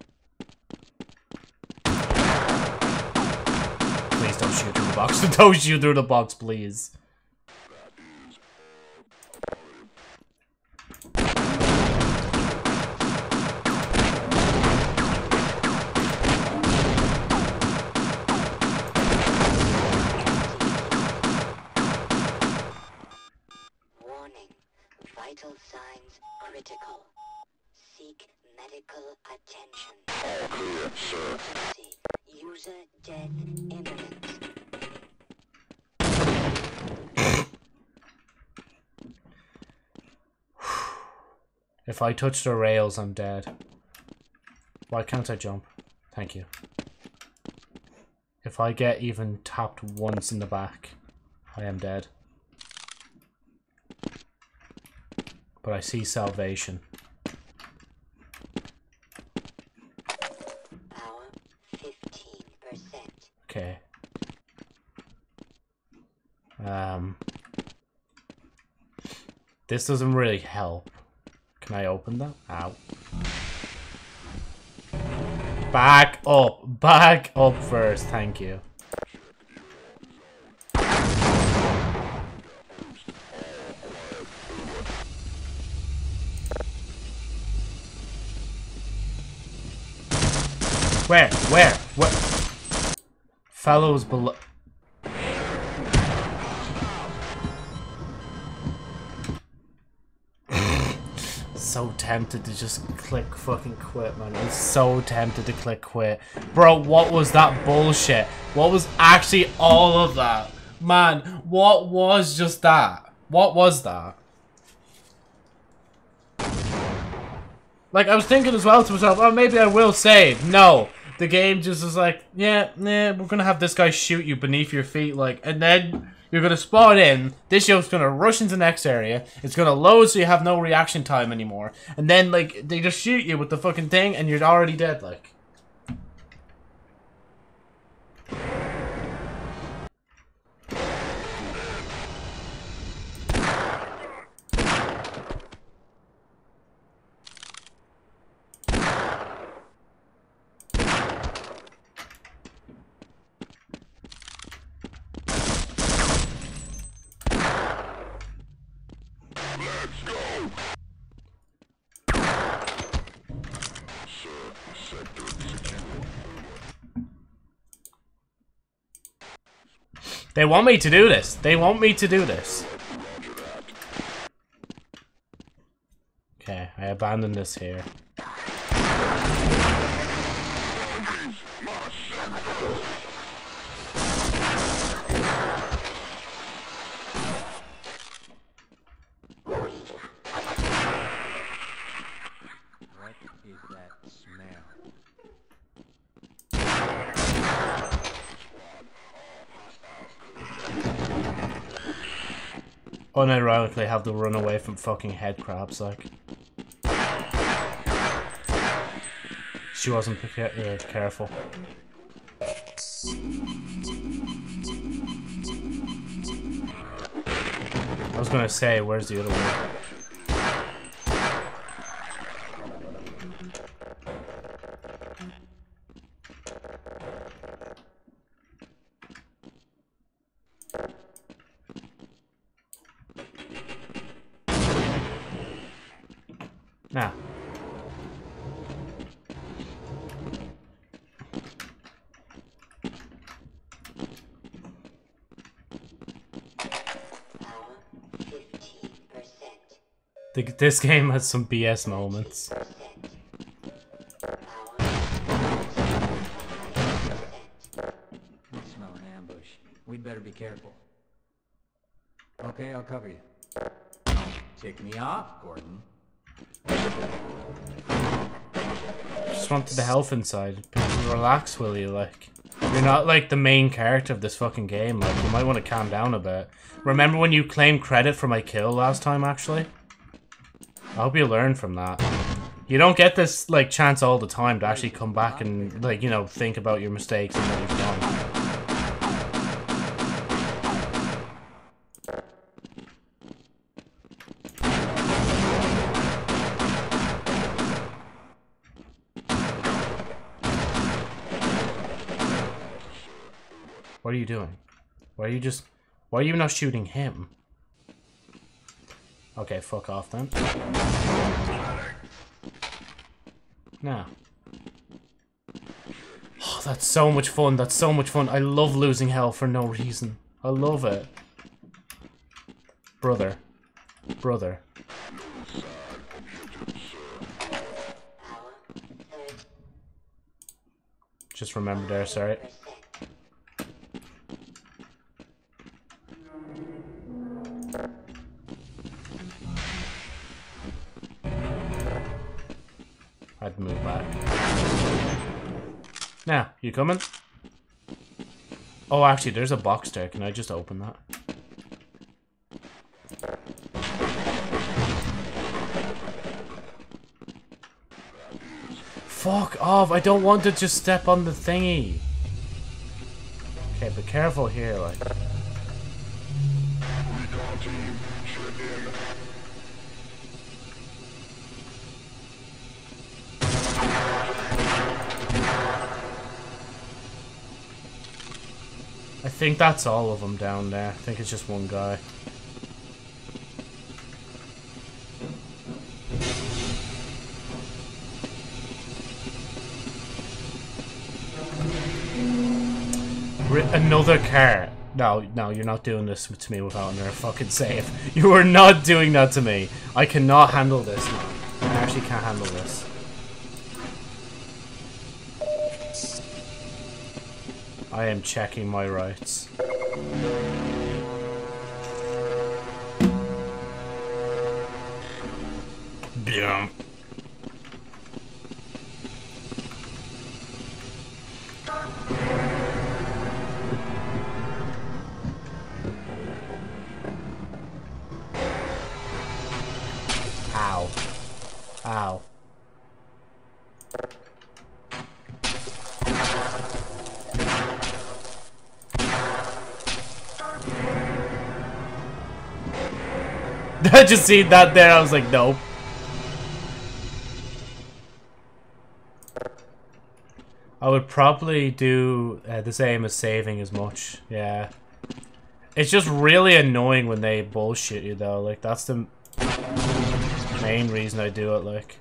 Please don't shoot through the box. *laughs* don't shoot through the box, please. If I touch the rails, I'm dead. Why can't I jump? Thank you. If I get even tapped once in the back, I am dead. But I see salvation. Okay. Um. This doesn't really help. Can I open that? Ow. Back up. Back up first. Thank you. Where? Where? What? Fellows below. Tempted to just click fucking quit, man. I'm so tempted to click quit. Bro, what was that bullshit? What was actually all of that? Man, what was just that? What was that? Like, I was thinking as well to myself, oh, maybe I will save. No. The game just is like, yeah, nah, we're gonna have this guy shoot you beneath your feet, like, and then you're gonna spawn in, this yoke's gonna rush into the next area, it's gonna load so you have no reaction time anymore, and then, like, they just shoot you with the fucking thing, and you're already dead, like. They want me to do this. They want me to do this. Okay, I abandoned this here. What is that smell? Unironically have to run away from fucking head crabs, like. She wasn't uh, careful. I was gonna say, where's the other one? This game has some BS moments. Power 5%. I smell an ambush. We'd better be careful. Okay, I'll cover you. Tick me off, Gordon. Just wanted the health inside. Relax, will you? Like, you're not like the main character of this fucking game. Like, you might want to calm down a bit. Remember when you claimed credit for my kill last time? Actually, I hope you learn from that. You don't get this like chance all the time to actually come back and like you know think about your mistakes and what you've done. What are you doing? Why are you just... Why are you not shooting him? Okay, fuck off then. Now. Oh, that's so much fun. That's so much fun. I love losing hell for no reason. I love it. Brother. Brother. Just remember there, sorry. You coming? Oh, actually, there's a box there. Can I just open that? Fuck off! I don't want to just step on the thingy. Okay, be careful here, like. Think that's all of them down there. I think it's just one guy. Another car. No, no, you're not doing this to me without another fucking save. *laughs* You are not doing that to me. I cannot handle this, man. I actually can't handle this. I am checking my rights. Yeah. Ow. Ow. *laughs* I just see that there, I was like, nope. I would probably do uh, the same as saving as much, yeah. It's just really annoying when they bullshit you though, like that's the Main reason I do it, like.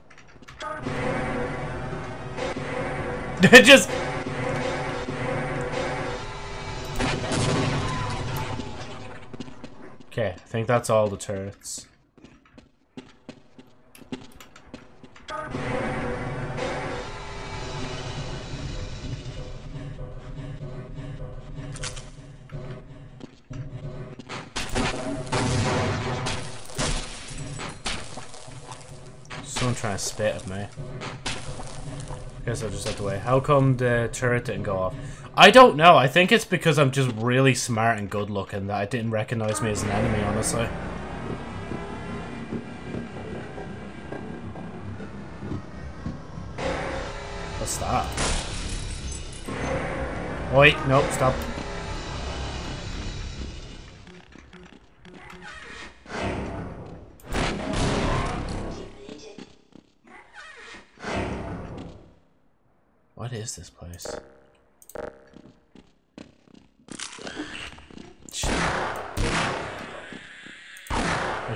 They *laughs* just. Okay, I think that's all the turrets. Someone trying to spit at me. I Guess I'll just have to wait. How come the turret didn't go off? I don't know. I think it's because I'm just really smart and good looking that I didn't recognize me as an enemy, honestly. What's that? Wait, nope, stop.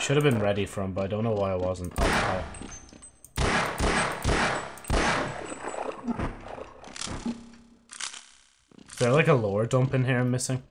Should have been ready for him, but I don't know why I wasn't. Oh. Is there like a lower dump in here I'm missing?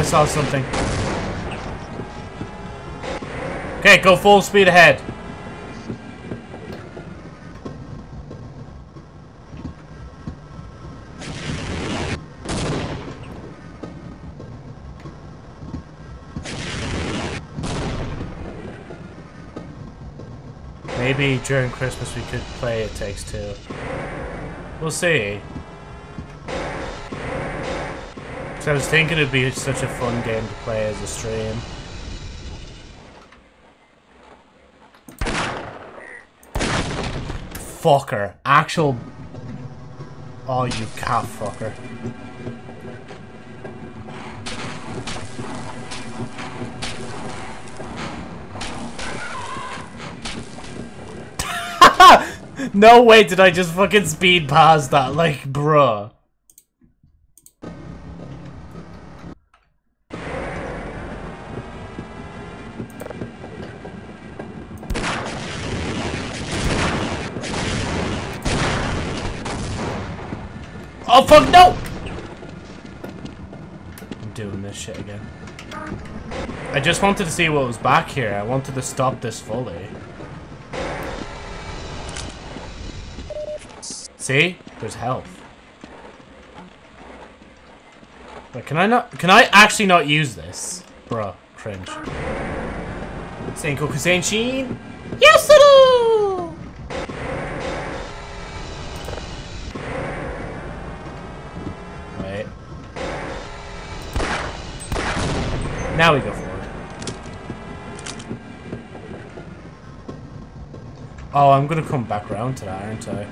I saw something. Okay, go full speed ahead. Maybe during Christmas we could play It Takes Two. We'll see. I was thinking it'd be such a fun game to play as a stream. Fucker. Actual... Oh, you cat fucker. *laughs* no way did I just fucking speed past that, like, bruh. Oh fuck no! I'm doing this shit again. I just wanted to see what was back here. I wanted to stop this fully. See? There's health. But can I not- can I actually not use this? Bruh, cringe. Senko Kusenchin? Yes! Wait. Now we go Oh, I'm gonna come back around to that, aren't I?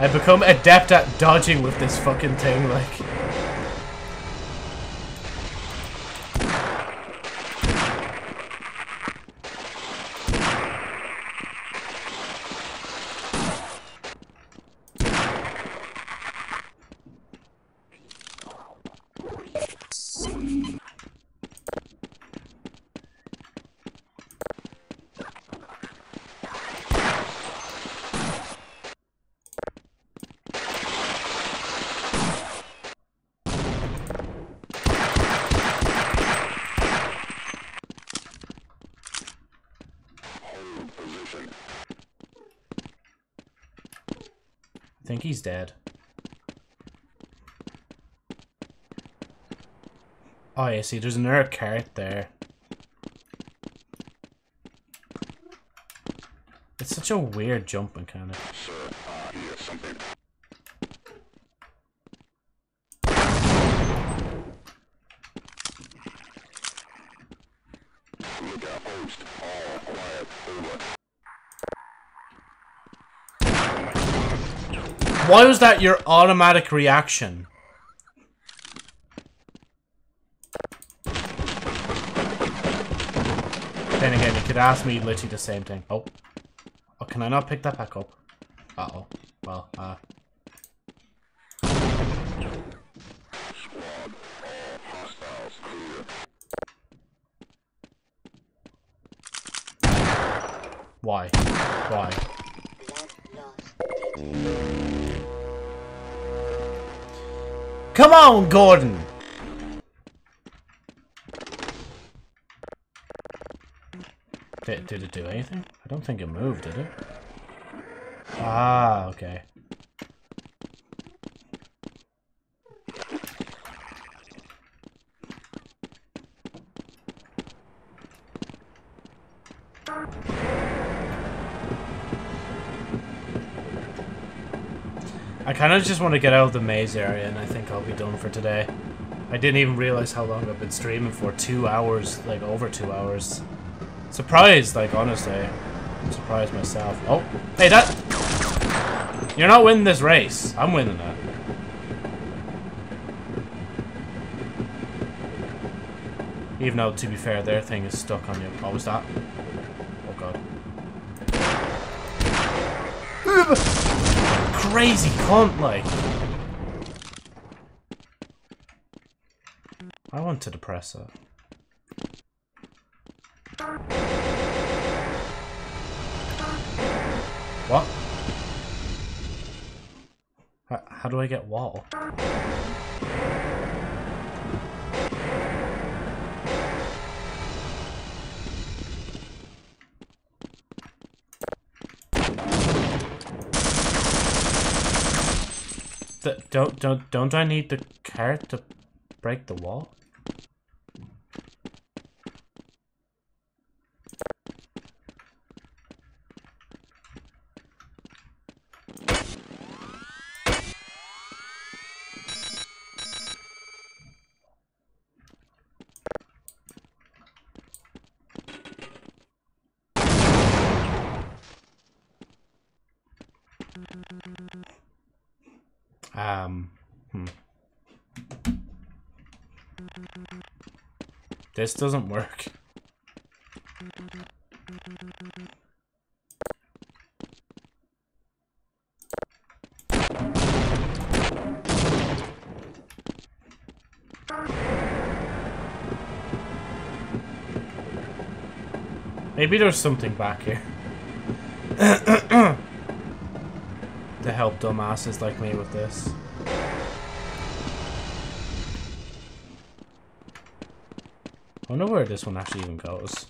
*laughs* I become adept at dodging with this fucking thing, like. I think he's dead. Oh yeah, see, there's another cart there. It's such a weird jump mechanic. Sir, uh, here's something. Why was that your automatic reaction? Then again, you could ask me literally the same thing. Oh. Oh, can I not pick that back up? Uh-oh. Come on, Gordon! Did, did it do anything? I don't think it moved, did it? Ah, okay. Kind of just want to get out of the maze area and I think I'll be done for today. I didn't even realize how long I've been streaming for. Two hours, like over two hours. Surprised, like honestly. I'm surprised myself. Oh, hey that... You're not winning this race. I'm winning that. Even though, to be fair, their thing is stuck on you. Oh, was that? Oh god. Crazy cunt, like. I want to depress her. What? How, how do I get wall? Th don't don't I need the cart to break the wall? Um, hmm. This doesn't work. Maybe there's something back here. *coughs* to help dumbasses like me with this. I wonder where this one actually even goes.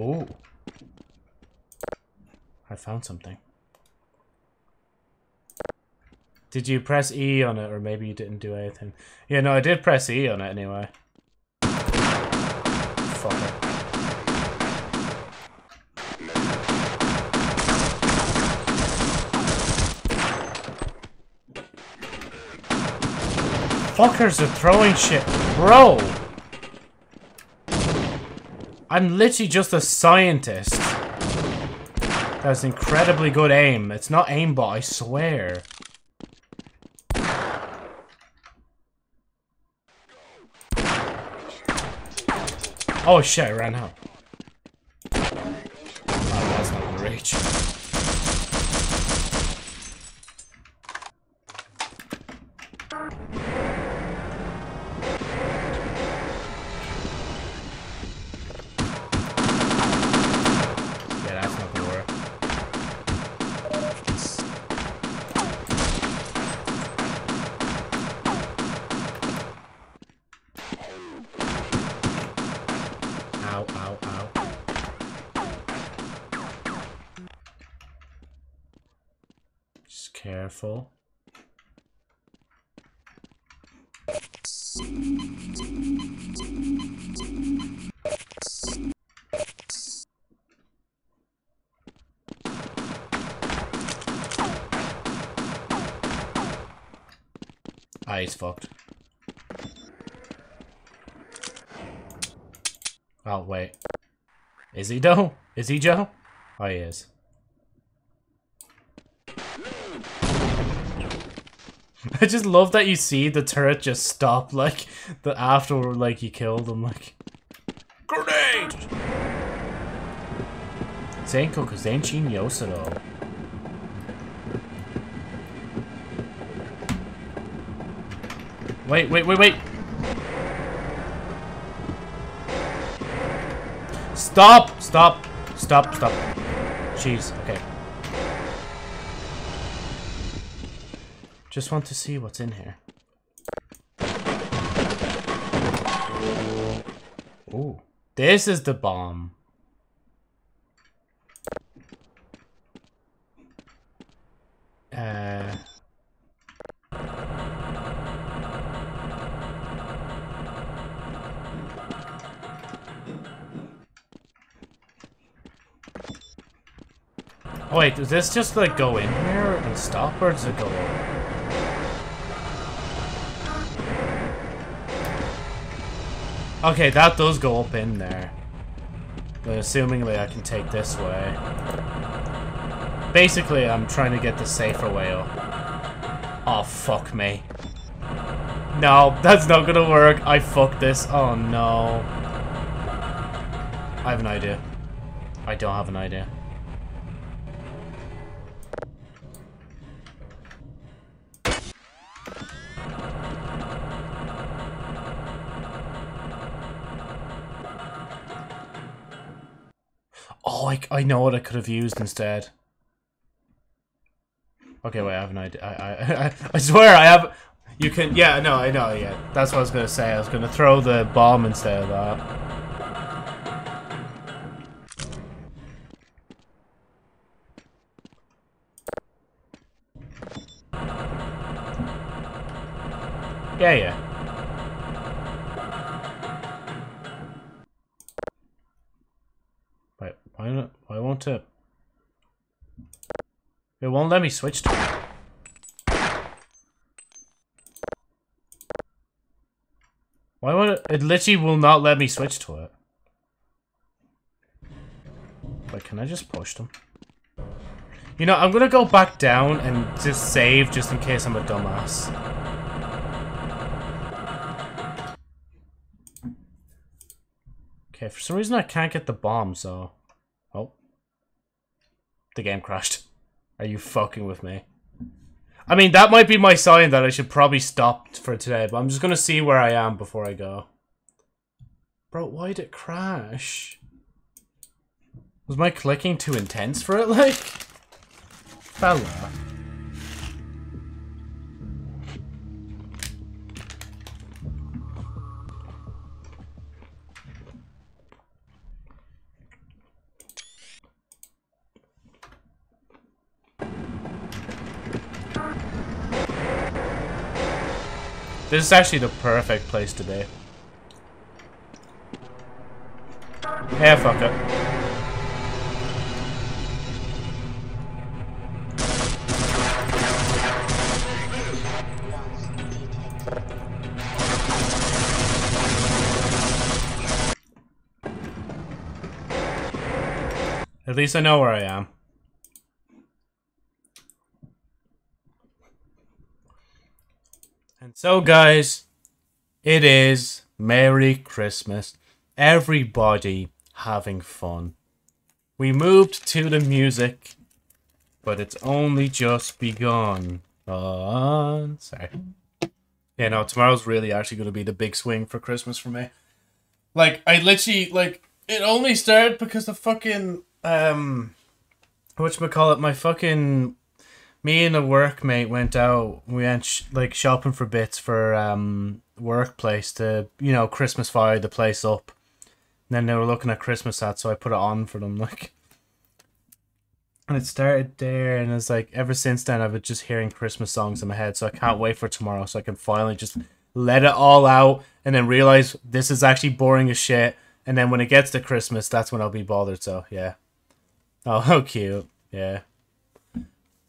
Oh. I found something. Did you press E on it, or maybe you didn't do anything? Yeah, no, I did press E on it anyway. Fuckers are throwing shit. Bro! I'm literally just a scientist. That's incredibly good aim. It's not aimbot, I swear. Oh shit, I ran out. Is he, though? Is he, Joe? Oh, he is. *laughs* I just love that you see the turret just stop, like, the after, like, you killed him, like... Grenade! Zenko, Zenchi Yosuro. Wait, wait, wait, wait! Stop! Stop! Stop, stop. Jeez, okay. Just want to see what's in here. Ooh. This is the bomb. Uh... Wait, does this just like go in here and stop or does it go up? Okay, that does go up in there. But assumingly I can take this way. Basically, I'm trying to get the safer way up. Oh, fuck me. No, that's not gonna work. I fucked this. Oh, no. I have an idea. I don't have an idea. I, I know what I could have used instead. Okay, wait, I have an idea. I, I, *laughs* I swear I have... You can... Yeah, no, I know, yeah. That's what I was going to say. I was going to throw the bomb instead of that. Yeah, yeah. Why not? Why won't it? It won't let me switch to it. Why would it? It literally will not let me switch to it. Wait, can I just push them? You know, I'm gonna go back down and just save just in case I'm a dumbass. Okay, for some reason I can't get the bomb, so... The game crashed. Are you fucking with me? I mean, that might be my sign that I should probably stop for today, but I'm just gonna see where I am before I go. Bro, why did it crash? Was my clicking too intense for it, *laughs* like? Fella. This is actually the perfect place to be. Yeah, fuck it. At least I know where I am. So, guys, it is Merry Christmas. Everybody having fun. We moved to the music, but it's only just begun. Uh, sorry. Yeah, no, tomorrow's really actually going to be the big swing for Christmas for me. Like, I literally, like, it only started because the fucking, um, whatchamacallit, my fucking me and a workmate went out. We went sh- like shopping for bits for um workplace to you know Christmas fire the place up. And then they were looking at Christmas hats, so I put it on for them. *laughs* Like, and it started there, and it's like ever since then I've been just hearing Christmas songs in my head. So I can't wait for tomorrow, so I can finally just let it all out, and then realize this is actually boring as shit. And then when it gets to Christmas, that's when I'll be bothered. So yeah. Oh, *laughs* how cute. Yeah.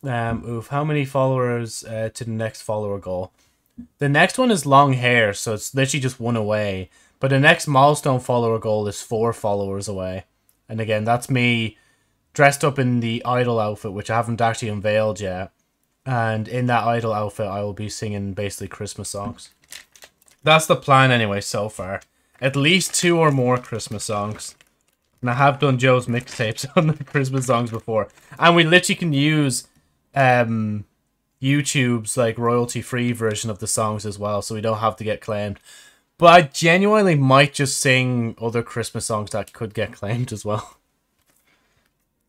Um, oof. How many followers uh, to the next follower goal? The next one is long hair, so it's literally just one away. But the next milestone follower goal is four followers away. And again, that's me dressed up in the idol outfit, which I haven't actually unveiled yet. And in that idol outfit, I will be singing basically Christmas songs. That's the plan anyway so far. At least two or more Christmas songs. And I have done Joe's mixtapes *laughs* on the Christmas songs before. And we literally can use um YouTube's like royalty free version of the songs as well, so we don't have to get claimed. But I genuinely might just sing other Christmas songs that could get claimed as well.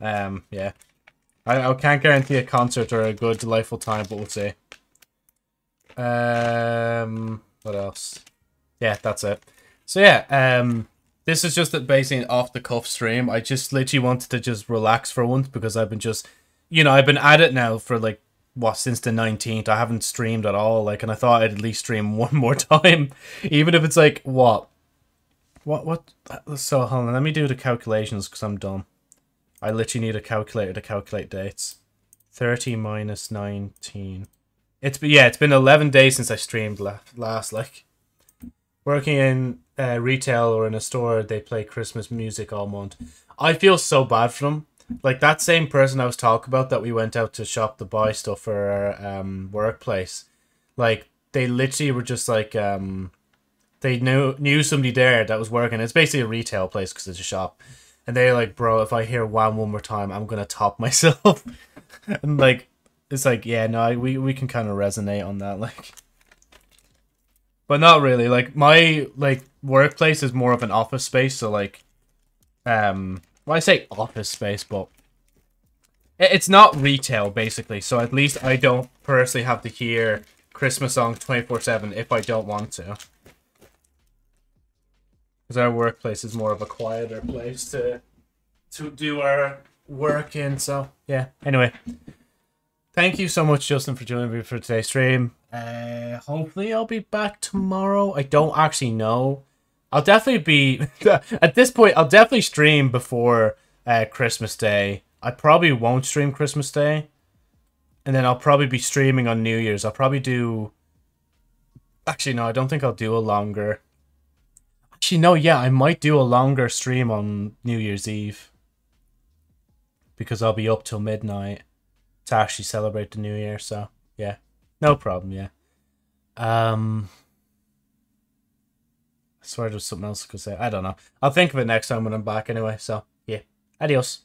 Um, yeah. I, I can't guarantee a concert or a good, delightful time, but we'll see. Um, what else? Yeah, that's it. So yeah, um, this is just basically an off the cuff stream. I just literally wanted to just relax for once because I've been just, you know, I've been at it now for like what since the 19th i haven't streamed at all. Like and i thought i'd at least stream *laughs* one more time. Even if it's like what? What what? So hold on. Let me do the calculations because i'm dumb. I literally need a calculator to calculate dates. 30 minus 19 it's been yeah it's been 11 days since i streamed la- last like working in uh, retail or in a store they play christmas music all month. I feel so bad for them like that same person I was talking about that we went out to shop to buy stuff for our um workplace, like they literally were just like um, they knew knew somebody there that was working. It's basically a retail place because it's a shop, and they're like, bro, if I hear wham one more time, I'm gonna top *laughs* myself, and like it's like yeah, no, we we can kind of resonate on that, *laughs* like. But not really. Like my like workplace is more of an office space, so like, um, well, I say office space, but it's not retail basically. So at least I don't personally have to hear Christmas songs twenty four seven if I don't want to. Because our workplace is more of a quieter place to to do our work in. So yeah. Anyway, thank you so much, Justin, for joining me for today's stream. Uh, hopefully I'll be back tomorrow. I don't actually know. I'll definitely be *laughs* at this point. I'll definitely stream before uh, Christmas Day. I probably won't stream Christmas Day, and then I'll probably be streaming on New Year's. I'll probably do. Actually, no, I don't think I'll do a longer. Actually, no, yeah, I might do a longer stream on New Year's Eve because I'll be up till midnight to actually celebrate the New Year. So yeah, no problem. Yeah. Um. I swear there's something else I could say. I don't know. I'll think of it next time when I'm back anyway. So, yeah. Adios.